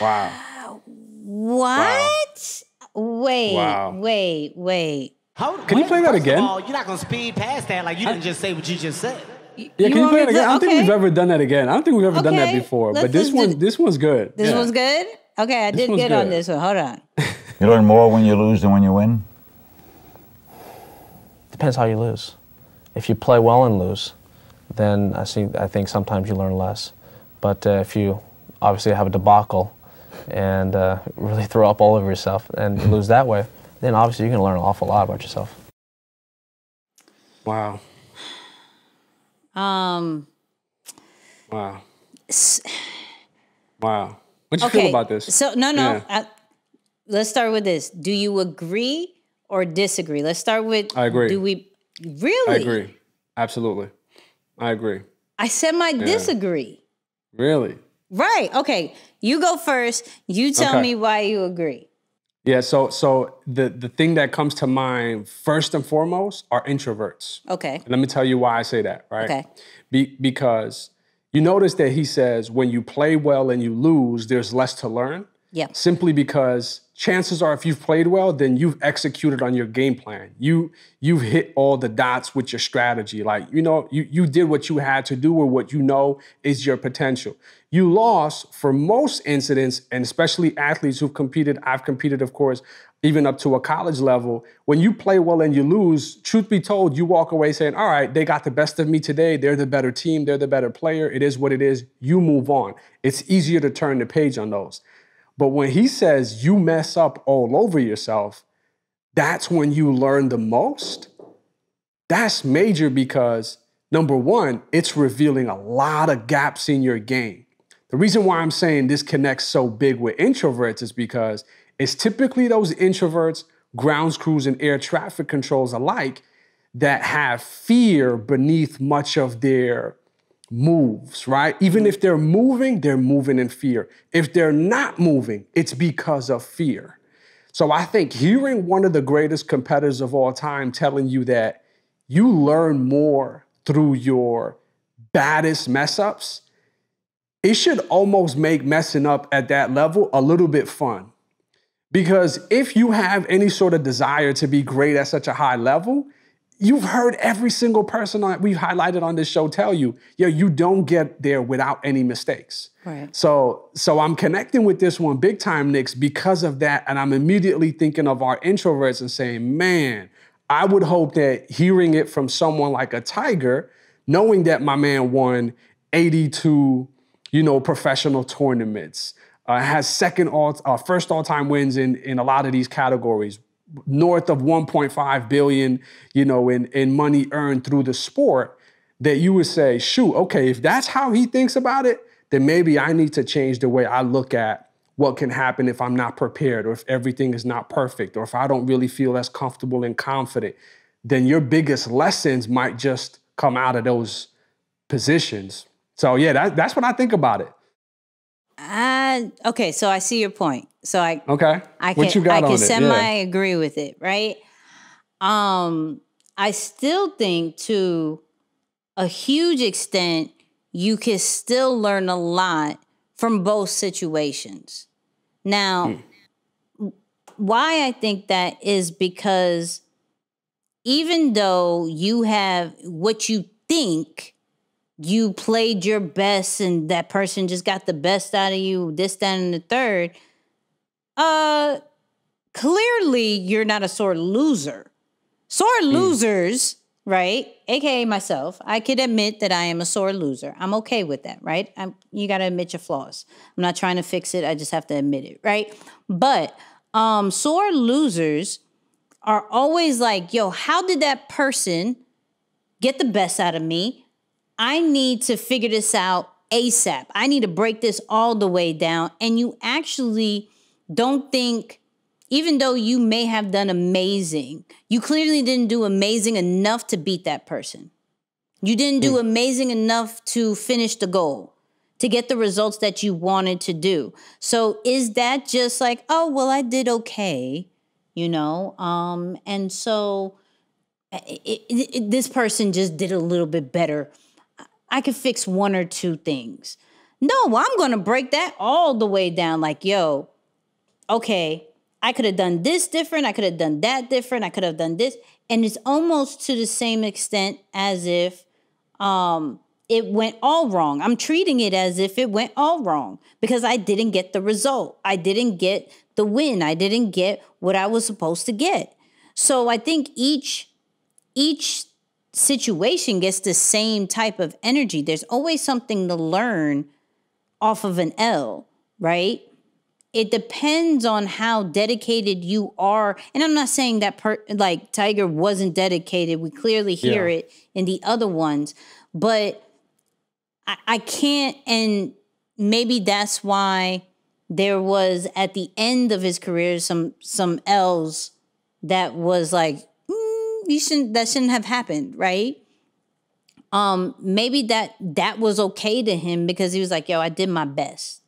Wow. What? Wait, Wow. wait, wait. How, Can you play that first again? Of all, you're not gonna speed past that like you didn't just say what you just said. Yeah, can you play me it to- again? I don't think we've ever done that again. I don't think we've ever done that before. let's But this just do one, this one's good. This Yeah. one's good? Okay, I This did one's good on this one. Hold on. You learn more when you lose than when you win? Depends how you lose. If you play well and lose, then I see, I think sometimes you learn less. But uh, if you obviously have a debacle and uh, really throw up all over yourself and you lose that way, then obviously you can learn an awful lot about yourself. Wow. Um, Wow. s- Wow. What you okay. feel about this? So, no, no. Yeah. I- let's start with this. Do you agree or disagree? Let's start with I agree. Do we really? I agree. Absolutely. I agree. I said semi disagree. Really? Right. Okay. You go first. You tell Okay. me why you agree. Yeah, so so the the thing that comes to mind first and foremost are introverts. Okay. And let me tell you why I say that, right? Okay. Be, because you notice that he says when you play well and you lose, there's less to learn. Yeah. Simply because chances are if you've played well, then you've executed on your game plan. You you've hit all the dots with your strategy. Like, you know, you you did what you had to do or what you know is your potential. You lost for most incidents, and especially athletes who've competed. I've competed, of course, even up to a college level. When you play well and you lose, truth be told, you walk away saying, All right, they got the best of me today. They're the better team. They're the better player. It is what it is. You move on. It's easier to turn the page on those. But when he says you mess up all over yourself, that's when you learn the most. That's major because number one, it's revealing a lot of gaps in your game. The reason why I'm saying this connects so big with introverts is because it's typically those introverts, grounds crews, and air traffic controls alike that have fear beneath much of their moves, right? Even if they're moving, they're moving in fear. If they're not moving, it's because of fear. So I think hearing one of the greatest competitors of all time telling you that you learn more through your baddest mess ups. It should almost make messing up at that level a little bit fun. Because if you have any sort of desire to be great at such a high level, you've heard every single person that we've highlighted on this show tell you, yeah, you don't get there without any mistakes. Right. So, so I'm connecting with this one big time, Nix, because of that, and I'm immediately thinking of our introverts and saying, man, I would hope that hearing it from someone like a Tiger, knowing that my man won 82, you know, professional tournaments, uh, has second all, uh, first all time wins in in a lot of these categories, north of 1.5 billion, you know, in, in money earned through the sport, that you would say, shoot, okay, if that's how he thinks about it, then maybe I need to change the way I look at what can happen if I'm not prepared or if everything is not perfect or if I don't really feel as comfortable and confident. Then your biggest lessons might just come out of those positions. So yeah, that, that's what I think about it. I okay, so I see your point. So I Okay. I what can you got I can semi Yeah. agree with it, right? Um, I still think to a huge extent you can still learn a lot from both situations. Now, why I think that is because even though you have what you think you played your best and that person just got the best out of you, this, that, and the third, uh clearly you're not a sore loser. Sore losers, right? AKA myself, I could admit that I am a sore loser. I'm okay with that, right? I'm, you got to admit your flaws. I'm not trying to fix it. I just have to admit it, right? But um sore losers are always like, yo, how did that person get the best out of me? I need to figure this out ASAP. I need to break this all the way down. And you actually don't think, even though you may have done amazing, you clearly didn't do amazing enough to beat that person. You didn't do amazing enough to finish the goal, to get the results that you wanted to do. So is that just like, oh, well, I did okay, you know? Um, and so it, it, it- this person just did a little bit better. I could fix one or two things. No, I'm going to break that all the way down. Like, yo, okay, I could have done this different. I could have done that different. I could have done this. And it's almost to the same extent as if um, it went all wrong. I'm treating it as if it went all wrong because I didn't get the result. I didn't get the win. I didn't get what I was supposed to get. So I think each each situation gets the same type of energy. There's always something to learn off of an L, right? It depends on how dedicated you are. And I'm not saying that per, like Tiger wasn't dedicated. We clearly hear Yeah. it in the other ones, but I, I can't and maybe that's why there was at the end of his career some some L's that was like you shouldn't that shouldn't have happened, right? Um, maybe that that was okay to him because he was like, "Yo, I did my best."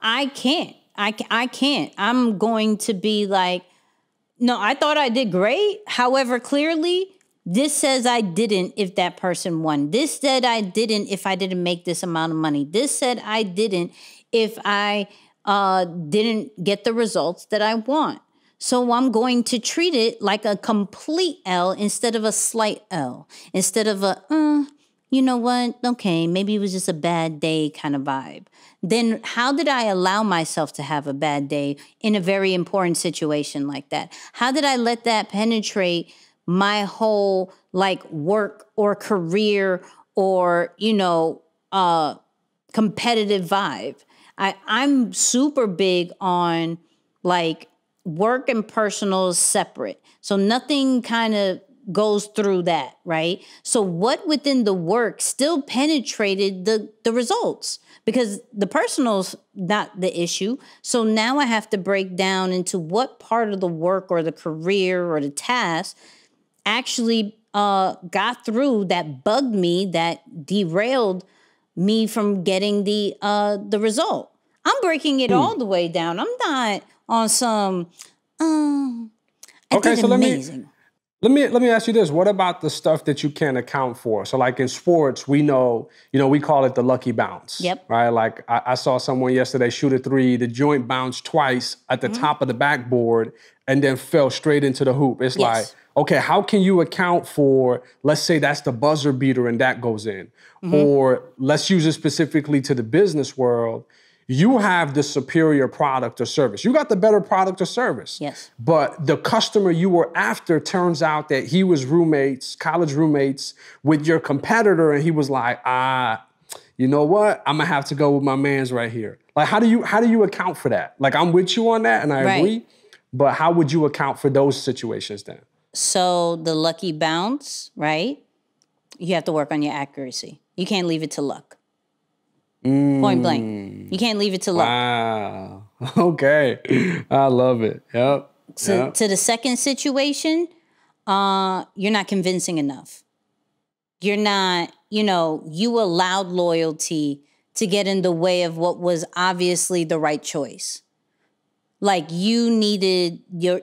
I can't. I I can't. I'm going to be like, no, I thought I did great. However, clearly, this says I didn't if that person won. This said I didn't if I didn't make this amount of money. This said I didn't if I uh, didn't get the results that I want. So I'm going to treat it like a complete L instead of a slight L, instead of a, uh, you know what? Okay, maybe it was just a bad day kind of vibe. Then how did I allow myself to have a bad day in a very important situation like that? How did I let that penetrate my whole like work or career or, you know, uh competitive vibe? I I'm super big on like work and personal is separate. So nothing kind of goes through that, right? So what within the work still penetrated the the results because the personal's not the issue. So now I have to break down into what part of the work or the career or the task actually uh, got through that bugged me that derailed me from getting the uh, the result. I'm breaking it hmm. all the way down. I'm not on some. Um, I Okay, so let me- Let me let me ask you this: What about the stuff that you can't account for? So, like in sports, we know, you know, we call it the lucky bounce. Yep. Right. Like I, I saw someone yesterday shoot a three, the joint bounced twice at the mm-hmm. top of the backboard, and then fell straight into the hoop. It's Yes. like, okay, how can you account for? Let's say that's the buzzer beater, and that goes in, mm-hmm. or let's use it specifically to the business world. You have the superior product or service. You got the better product or service. Yes. But the customer you were after turns out that he was roommates, college roommates with your competitor, and he was like, ah, you know what? I'm gonna have to go with my man's right here. Like, how do you how do you account for that? Like, I'm with you on that, and I Right. agree. But how would you account for those situations then? So the lucky bounce, right? You have to work on your accuracy. You can't leave it to luck. Point blank. You can't leave it to luck. Wow. Okay. I love it. Yep. To, yep. to the second situation, uh, you're not convincing enough. You're not, you know, you allowed loyalty to get in the way of what was obviously the right choice. Like you needed your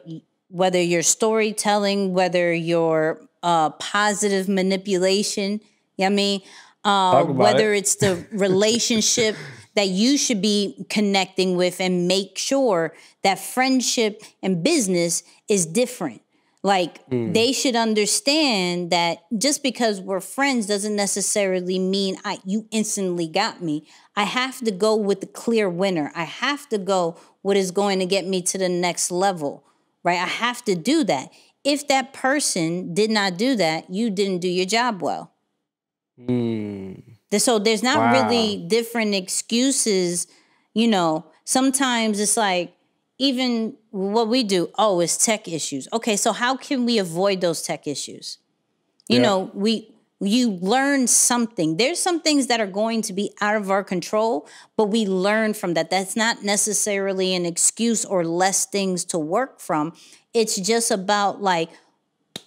whether your storytelling, whether your uh, positive manipulation, you know what I mean? Uh, whether it. it's the relationship that you should be connecting with and make sure that friendship and business is different. Like they should understand that just because we're friends doesn't necessarily mean I you instantly got me. I have to go with the clear winner. I have to go what is going to get me to the next level. Right? I have to do that. If that person did not do that, you didn't do your job well. Mm. So there's not Wow. really different excuses. You know, sometimes it's like even what we do, oh, it's tech issues. Okay, so how can we avoid those tech issues? You Yeah. know, we you learn something. There's some things that are going to be out of our control, but we learn from that. That's not necessarily an excuse or less things to work from. It's just about like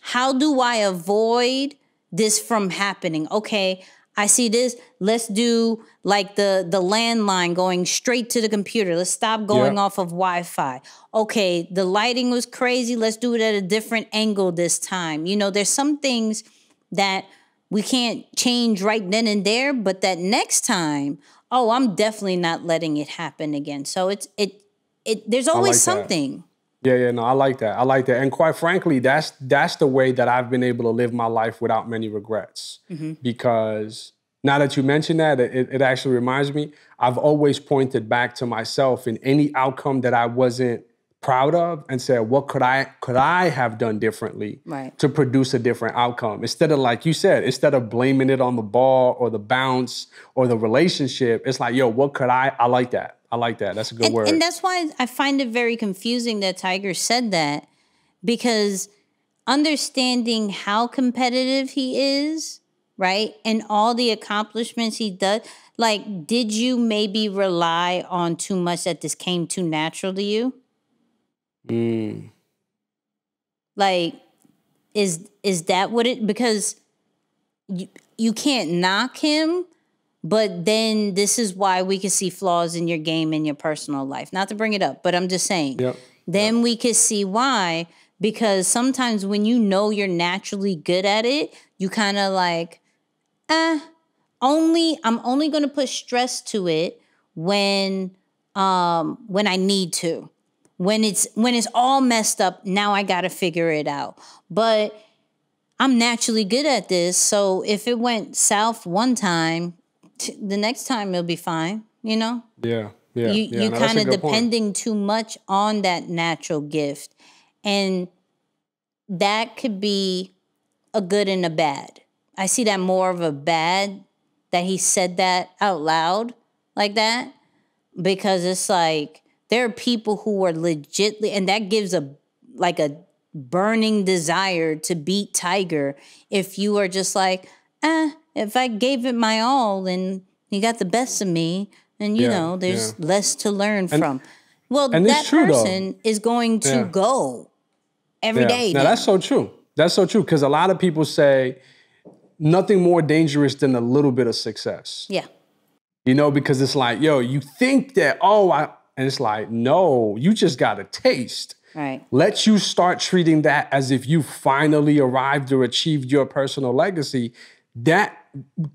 how do I avoid this from happening? Okay, I see this. Let's do like the the landline going straight to the computer. Let's stop going off of Wi-Fi. Okay, the lighting was crazy. Let's do it at a different angle this time. You know, there's some things that we can't change right then and there, but that next time, oh, I'm definitely not letting it happen again. So it's it it there's always like that. Yeah, yeah, no, I like that. I like that. And quite frankly, that's that's the way that I've been able to live my life without many regrets. Mm-hmm. Because now that you mention that, it, it actually reminds me, I've always pointed back to myself in any outcome that I wasn't proud of and said, what could I could I have done differently Right. to produce a different outcome? Instead of like you said, instead of blaming it on the ball or the bounce or the relationship, it's like, yo, what could I I like that. I like that. That's a good and, word. and that's why I find it very confusing that Tiger said that because understanding how competitive he is, right? And all the accomplishments he does, like, did you maybe rely on too much that this came too natural to you? Mm. Like, is is that what it because you you can't knock him, but then this is why we can see flaws in your game in your personal life. Not to bring it up, but I'm just saying. Yep. Then we could see why because sometimes when you know you're naturally good at it, you kind of like, eh, only I'm only going to put stress to it when um when I need to. When it's when it's all messed up, now I got to figure it out. But I'm naturally good at this, so if it went south one time, t- the next time it'll be fine, you know? Yeah, yeah. you yeah. you No, kind of good point. depending too much on that natural gift and that could be a good and a bad i see that more of a bad that he said that out loud like that because it's like there are people who are legitly and that gives a like a burning desire to beat tiger if you are just like eh if i gave it my all then he got the best of me and you Yeah, know there's yeah. less to learn from well and that true, though. person is going to Yeah. go every day. Now that's so true. That's so true because a lot of people say nothing more dangerous than a little bit of success. yeah. You know, because it's like, yo, you think that, oh, I, and it's like, no, you just got a taste. Right. Let you start treating that as if you finally arrived or achieved your personal legacy, that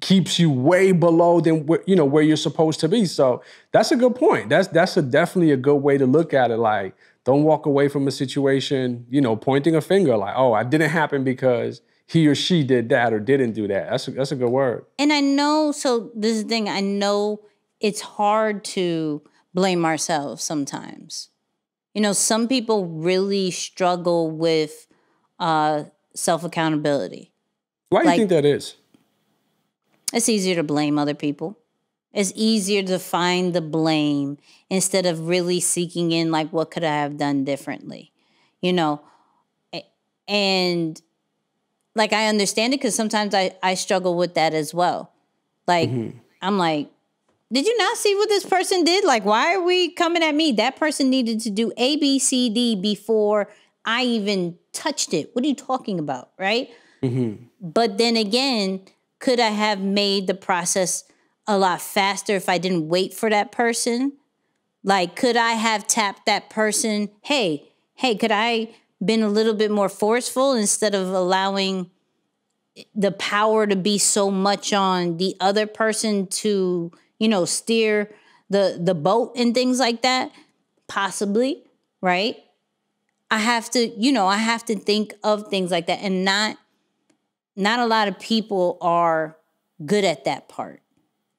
keeps you way below than where, you know where you're supposed to be. So that's a good point. That's that's a definitely a good way to look at it. Like, don't walk away from a situation, you know, pointing a finger like, oh, I didn't happen because he or she did that or didn't do that. That's a, that's a good word. And I know, so this is the thing, I know it's hard to blame ourselves sometimes. You know, some people really struggle with uh, self accountability. Why do Like- you think that is? It's easier to blame other people. It's easier to find the blame instead of really seeking in, like, what could I have done differently? You know, and like I understand it because sometimes I, I struggle with that as well. Like, mm-hmm. I'm like, did you not see what this person did? Like, why are we coming at me? That person needed to do A, B, C, D before I even touched it. What are you talking about? Right. Mm-hmm. But then again, could I have made the process a lot faster if I didn't wait for that person? Like, could I have tapped that person? Hey, hey, could I been a little bit more forceful instead of allowing the power to be so much on the other person to, you know, steer the the boat and things like that? Possibly, right? I have to, you know, I have to think of things like that and not not a lot of people are good at that part.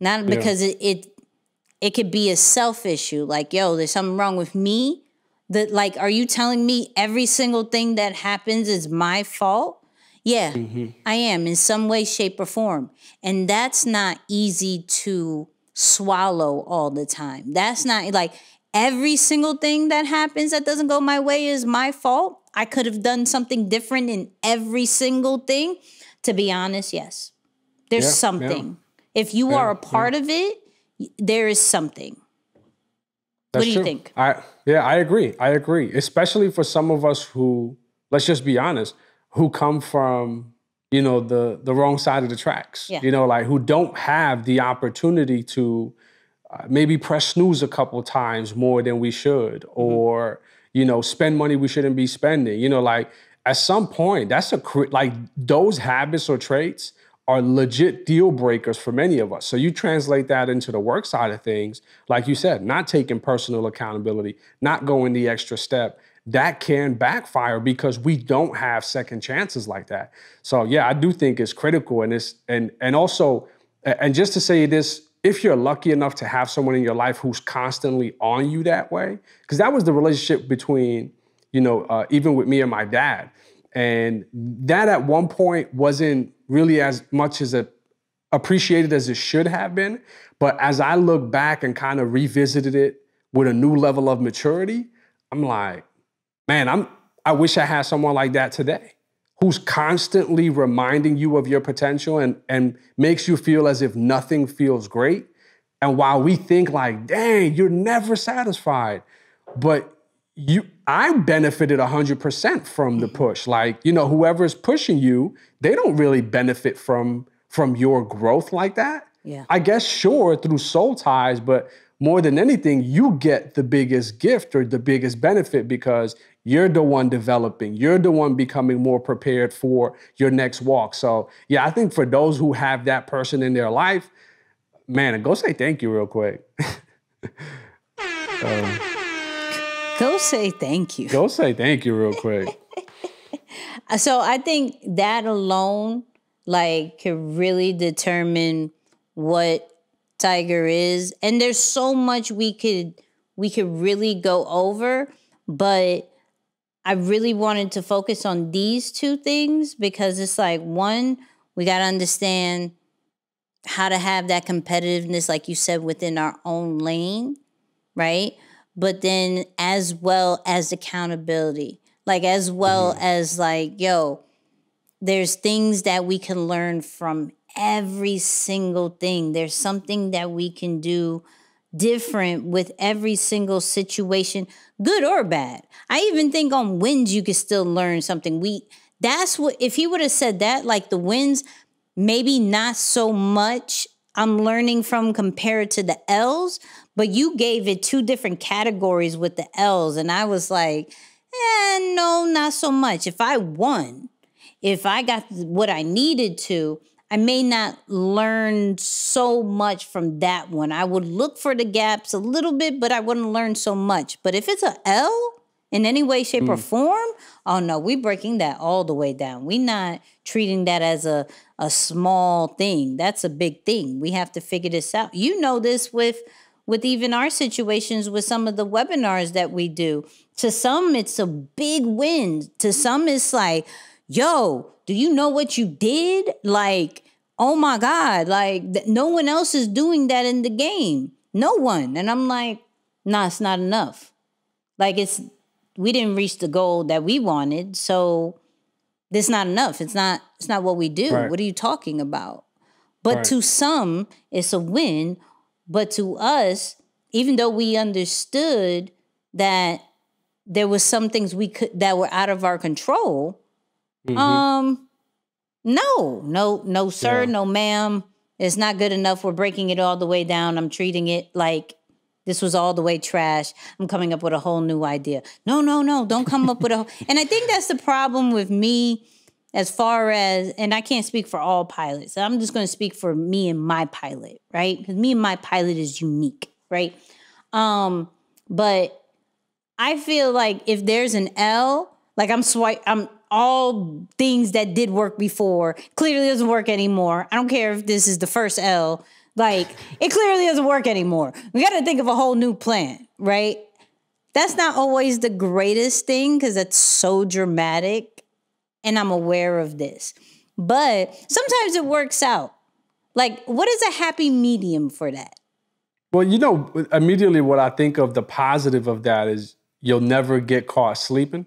Not Yeah. because it, it it could be a self issue, like, yo, there's something wrong with me. That like, are you telling me every single thing that happens is my fault? Yeah, mm-hmm. I am in some way, shape, or form. And that's not easy to swallow all the time. That's not like every single thing that happens that doesn't go my way is my fault. I could have done something different in every single thing. To be honest, yes. There's Yeah, yeah. something. If you Yeah, are a yeah. part of it, there is something. That's what do you true. think? I yeah, I agree. I agree. Especially for some of us who, let's just be honest, who come from you know the the wrong side of the tracks. Yeah. You know, like who don't have the opportunity to uh, maybe press snooze a couple times more than we should, Mm-hmm. or you know, spend money we shouldn't be spending. You know, like at some point, that's a like those habits or traits are legit deal breakers for many of us. So you translate that into the work side of things, like you said, not taking personal accountability, not going the extra step. That can backfire because we don't have second chances like that. So yeah, I do think it's critical, and it's and and also, and just to say this, if you're lucky enough to have someone in your life who's constantly on you that way, because that was the relationship between, you know, uh, even with me and my dad, and that at one point wasn't really as much as a appreciated as it should have been. But as I look back and kind of revisited it with a new level of maturity, I'm like, man, I'm I wish I had someone like that today who's constantly reminding you of your potential and and makes you feel as if nothing feels great. And while we think like, dang, you're never satisfied, but you I benefited 100% from the push. Like, you know, whoever's pushing you, they don't really benefit from from your growth like that. Yeah. I guess sure through soul ties, but more than anything, you get the biggest gift or the biggest benefit because you're the one developing. You're the one becoming more prepared for your next walk. So, yeah, I think for those who have that person in their life, man, go say thank you real quick. Um, Go say thank you. go say thank you real quick. So I think that alone, like, could really determine what Tiger is. And there's so much we could we could really go over, but I really wanted to focus on these two things because it's like one, we got to understand how to have that competitiveness, like you said, within our own lane, right? But then as well as accountability, like as well mm-hmm. as like, yo, there's things that we can learn from every single thing. There's something that we can do different with every single situation, good or bad. I even think on wins you could still learn something. We that's what if he would have said that, like the wins, maybe not so much I'm learning from compared to the L's, but you gave it two different categories with the L's, and I was like, Eh, no, not so much. If I won, if I got what I needed to, I may not learn so much from that one. I would look for the gaps a little bit, but I wouldn't learn so much. But if it's a L in any way, shape, or form, oh no, we're breaking that all the way down. We're not treating that as a a small thing. That's a big thing. We have to figure this out. You know this with with even our situations with some of the webinars that we do. To some, it's a big win. To some, it's like, yo, do you know what you did? Like, oh my God, like th- no one else is doing that in the game. No one. And I'm like, nah, it's not enough. Like it's we didn't reach the goal that we wanted. So it's not enough. It's not it's not what we do. Right. What are you talking about? But Right. to some, it's a win. But to us, even though we understood that there was some things we could that were out of our control, Mm-hmm. um, no, no, no, sir, Yeah. no, ma'am. It's not good enough. We're breaking it all the way down. I'm treating it like this was all the way trash. I'm coming up with a whole new idea. No, no, no, don't come up with a. And I think that's the problem with me, as far as, and I can't speak for all pilots. I'm just going to speak for me and my pilot, right? Because me and my pilot is unique, right? Um, but I feel like if there's an L, like I'm swipe, I'm all things that did work before clearly doesn't work anymore. I don't care if this is the first L. Like it clearly doesn't work anymore. We got to think of a whole new plan, right? That's not always the greatest thing because it's so dramatic, and I'm aware of this. But sometimes it works out. Like, what is a happy medium for that? Well, you know, immediately what I think of the positive of that is you'll never get caught sleeping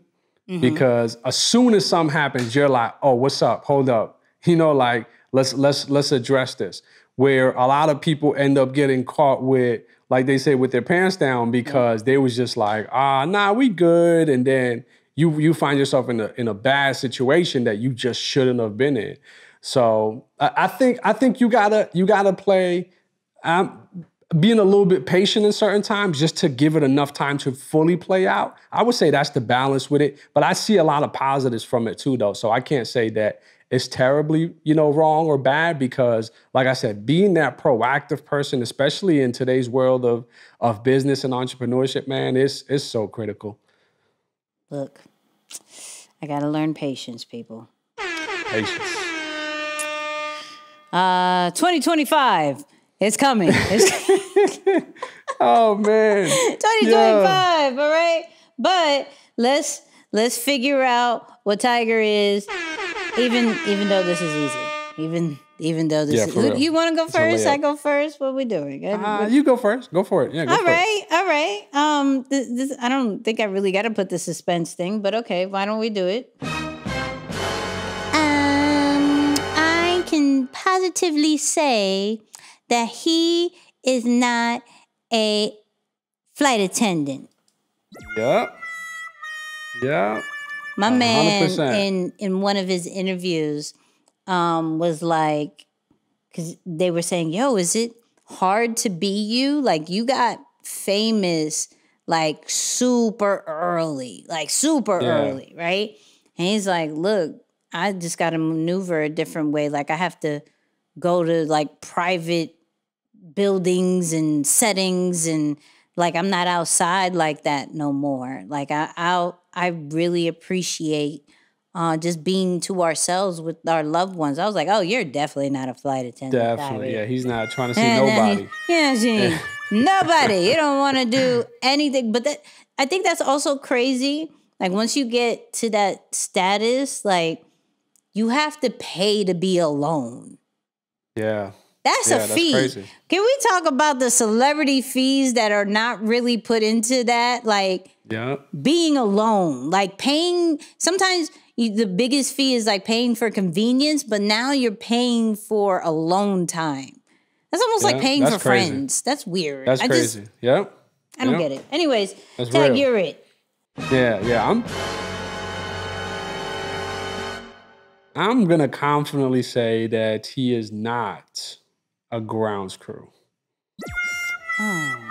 because as soon as something happens, you're like, "Oh, what's up? Hold up." You know, like let's let's let's address this. Where a lot of people end up getting caught with, like they say, with their pants down because they was just like, "Ah, nah, we good," and then you you find yourself in a in a bad situation that you just shouldn't have been in. So I, I think I think you gotta you gotta play. Um, being a little bit patient in certain times just to give it enough time to fully play out. I would say that's the balance with it. But I see a lot of positives from it too, though. So I can't say that it's terribly, you know, wrong or bad because, like I said, being that proactive person, especially in today's world of of business and entrepreneurship, man, is is so critical. Look, I got to learn patience, people. Patience. Uh, 2025. It's coming. It's Oh man. 2025, all right? But let's let's figure out what Tiger is even even though this is easy. Even even though this Yeah, is for you want to go first? I go first. What we doing? Uh, you go first. Go for it. Yeah, go all for it. right, all right. Um, this, this, I don't think I really got to put the suspense thing, but okay. Why don't we do it? Um, I can positively say that he is not a flight attendant. Yep. Yep. My man 100%. in in one of his interviews um was like cuz they were saying, "Yo, is it hard to be you? Like you got famous like super early, like super Yeah. early, right?" And he's like, "Look, I just got to maneuver a different way. Like I have to go to like private buildings and settings and like I'm not outside like that no more. Like I I I really appreciate uh just being to ourselves with our loved ones. I was like, "Oh, you're definitely not a flight attendant." Definitely. Tyree." Yeah, he's not trying to see And then he- nobody. yeah, see, nobody. You don't want to do anything. But that I think that's also crazy. Like once you get to that status, like you have to pay to be alone. Yeah. That's Yeah, a that's fee. crazy. Can we talk about the celebrity fees that are not really put into that? Like Yeah. being alone, like paying. Sometimes you, the biggest fee is like paying for convenience, but now you're paying for alone time. That's almost like paying for crazy. friends. That's weird. That's I crazy. Just, yep. I don't Yep. get it. Anyways, That's tag real. you're it. Yeah, yeah. I'm I'm gonna confidently say that he is not a grounds crew. Oh.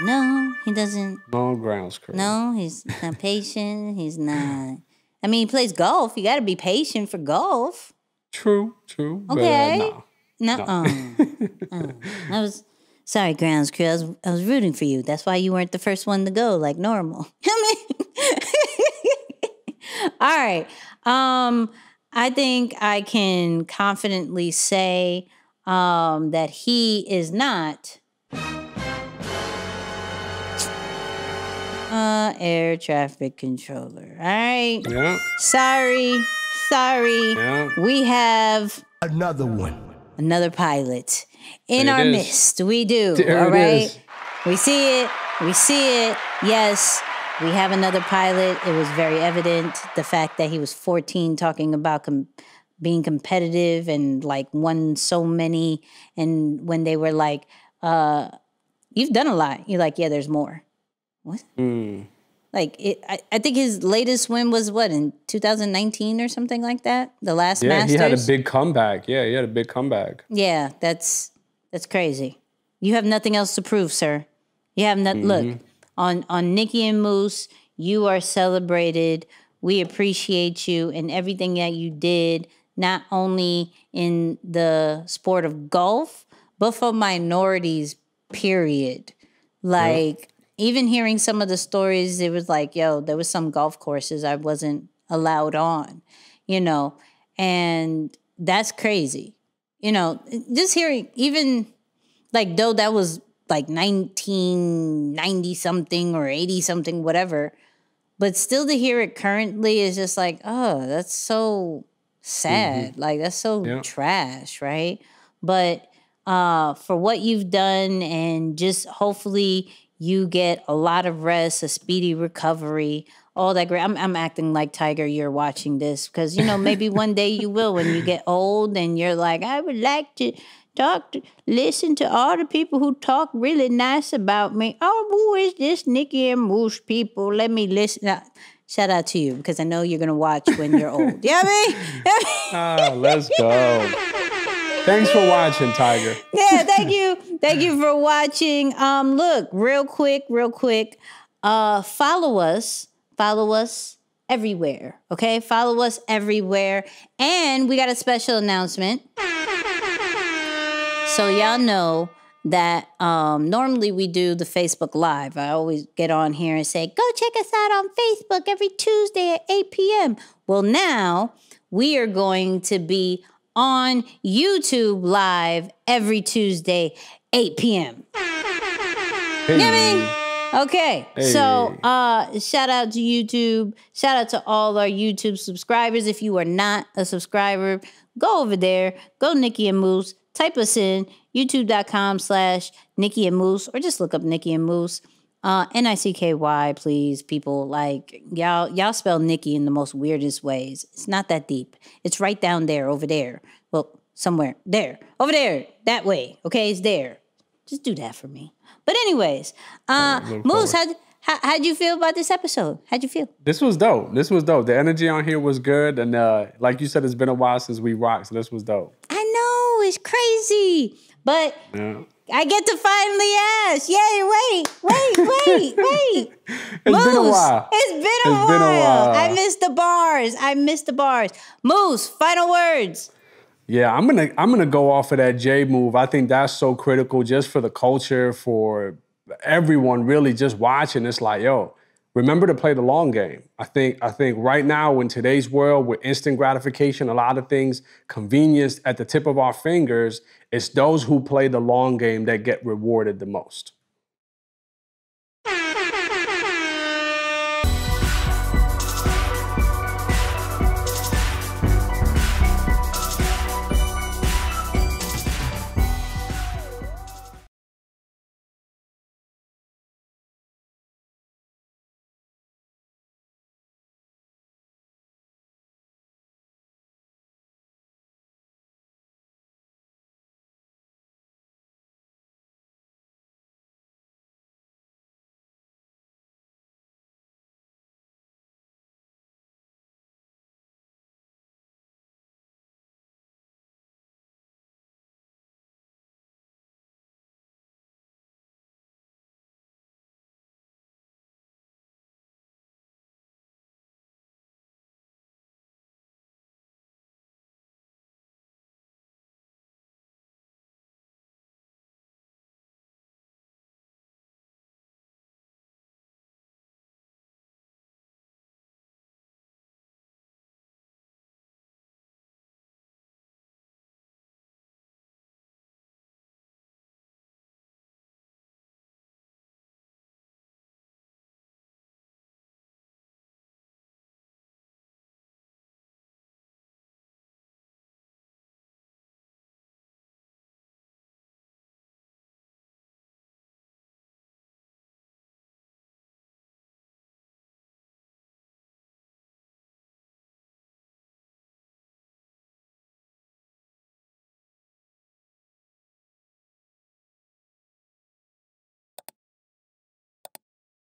No, he doesn't. No grounds crew. No, he's not patient. He's not. I mean, he plays golf. You got to be patient for golf. True, true. uh, Okay. no. No. Oh. I was sorry, grounds crew. I was, I was rooting for you. That's why you weren't the first one to go, like normal. I mean, all right. Um, I think I can confidently say um, that he is not uh, air traffic controller. All right. Yeah. Sorry, sorry. Yeah. We have Another one. another pilot in There our is. midst. We do. There all it is. We see it. We see it. Yes, we have another pilot. It was very evident the fact that he was 14 talking about com- being competitive and like won so many. And when they were like, uh, you've done a lot, you're like, yeah, there's more. What? Mm. Like it, I, I think his latest win was what in 2019 or something like that. The last Yeah, Masters. he had a big comeback. Yeah, he had a big comeback. Yeah, that's that's crazy. You have nothing else to prove, sir. You have not. Look Mm-hmm. on on Nicky and Moose. You are celebrated. We appreciate you and everything that you did, not only in the sport of golf, but for minorities. Period. Like even hearing some of the stories, it was like, yo, there was some golf courses I wasn't allowed on, you know, and that's crazy you know, just hearing even like though that was like 1990 something or 80 something, whatever, but still to hear it currently is just like, oh, that's so sad. Like that's so Yeah. trash, right? But uh for what you've done and just hopefully you get a lot of rest, a speedy recovery, all that great. I'm, I'm acting like Tiger, you're watching this because, you know, maybe one day you will when you get old and you're like, I would like to talk to, listen to all the people who talk really nice about me. Oh, who is this Nicky and Moose people? Let me listen. Now, shout out to you because I know you're going to watch when you're old. You know what I mean? Ah, let's go. Thanks for watching, Tiger. yeah, thank you. Thank you for watching. Um, look, real quick, real quick. Uh, follow us. Follow us everywhere. Okay, follow us everywhere. And we got a special announcement. So y'all know that um, normally we do the Facebook Live. I always get on here and say, go check us out on Facebook every Tuesday at 8 p.m. Well, now we are going to be on YouTube Live every Tuesday, 8 p.m. Hey. Okay, so uh, shout out to YouTube. Shout out to all our YouTube subscribers. If you are not a subscriber, go over there. Go Nicky and Moose. Type us in youtube.com slash Nicky and Moose, or just look up Nicky and Moose. Uh, N I C K Y, please, people. Like y'all, y'all spell Nicky in the most weirdest ways. It's not that deep. It's right down there, over there. Well, somewhere there, over there, that way. Okay, it's there. Just do that for me. But anyways, uh, look Moose, how how how'd you feel about this episode? How'd you feel? This was dope. This was dope. The energy on here was good, and uh, like you said, it's been a while since we rocked, so this was dope. I know it's crazy, but Yeah. I get to finally ask. Yay! Wait, wait, wait, wait. It's been a Moose, while. It's been a, It's been a while. while. I missed the bars. I missed the bars. Moose, final words. Yeah, I'm gonna I'm gonna go off of that J move. I think that's so critical just for the culture, for everyone really just watching. It's like, yo, remember to play the long game. I think I think right now in today's world with instant gratification, a lot of things, convenience at the tip of our fingers, it's those who play the long game that get rewarded the most.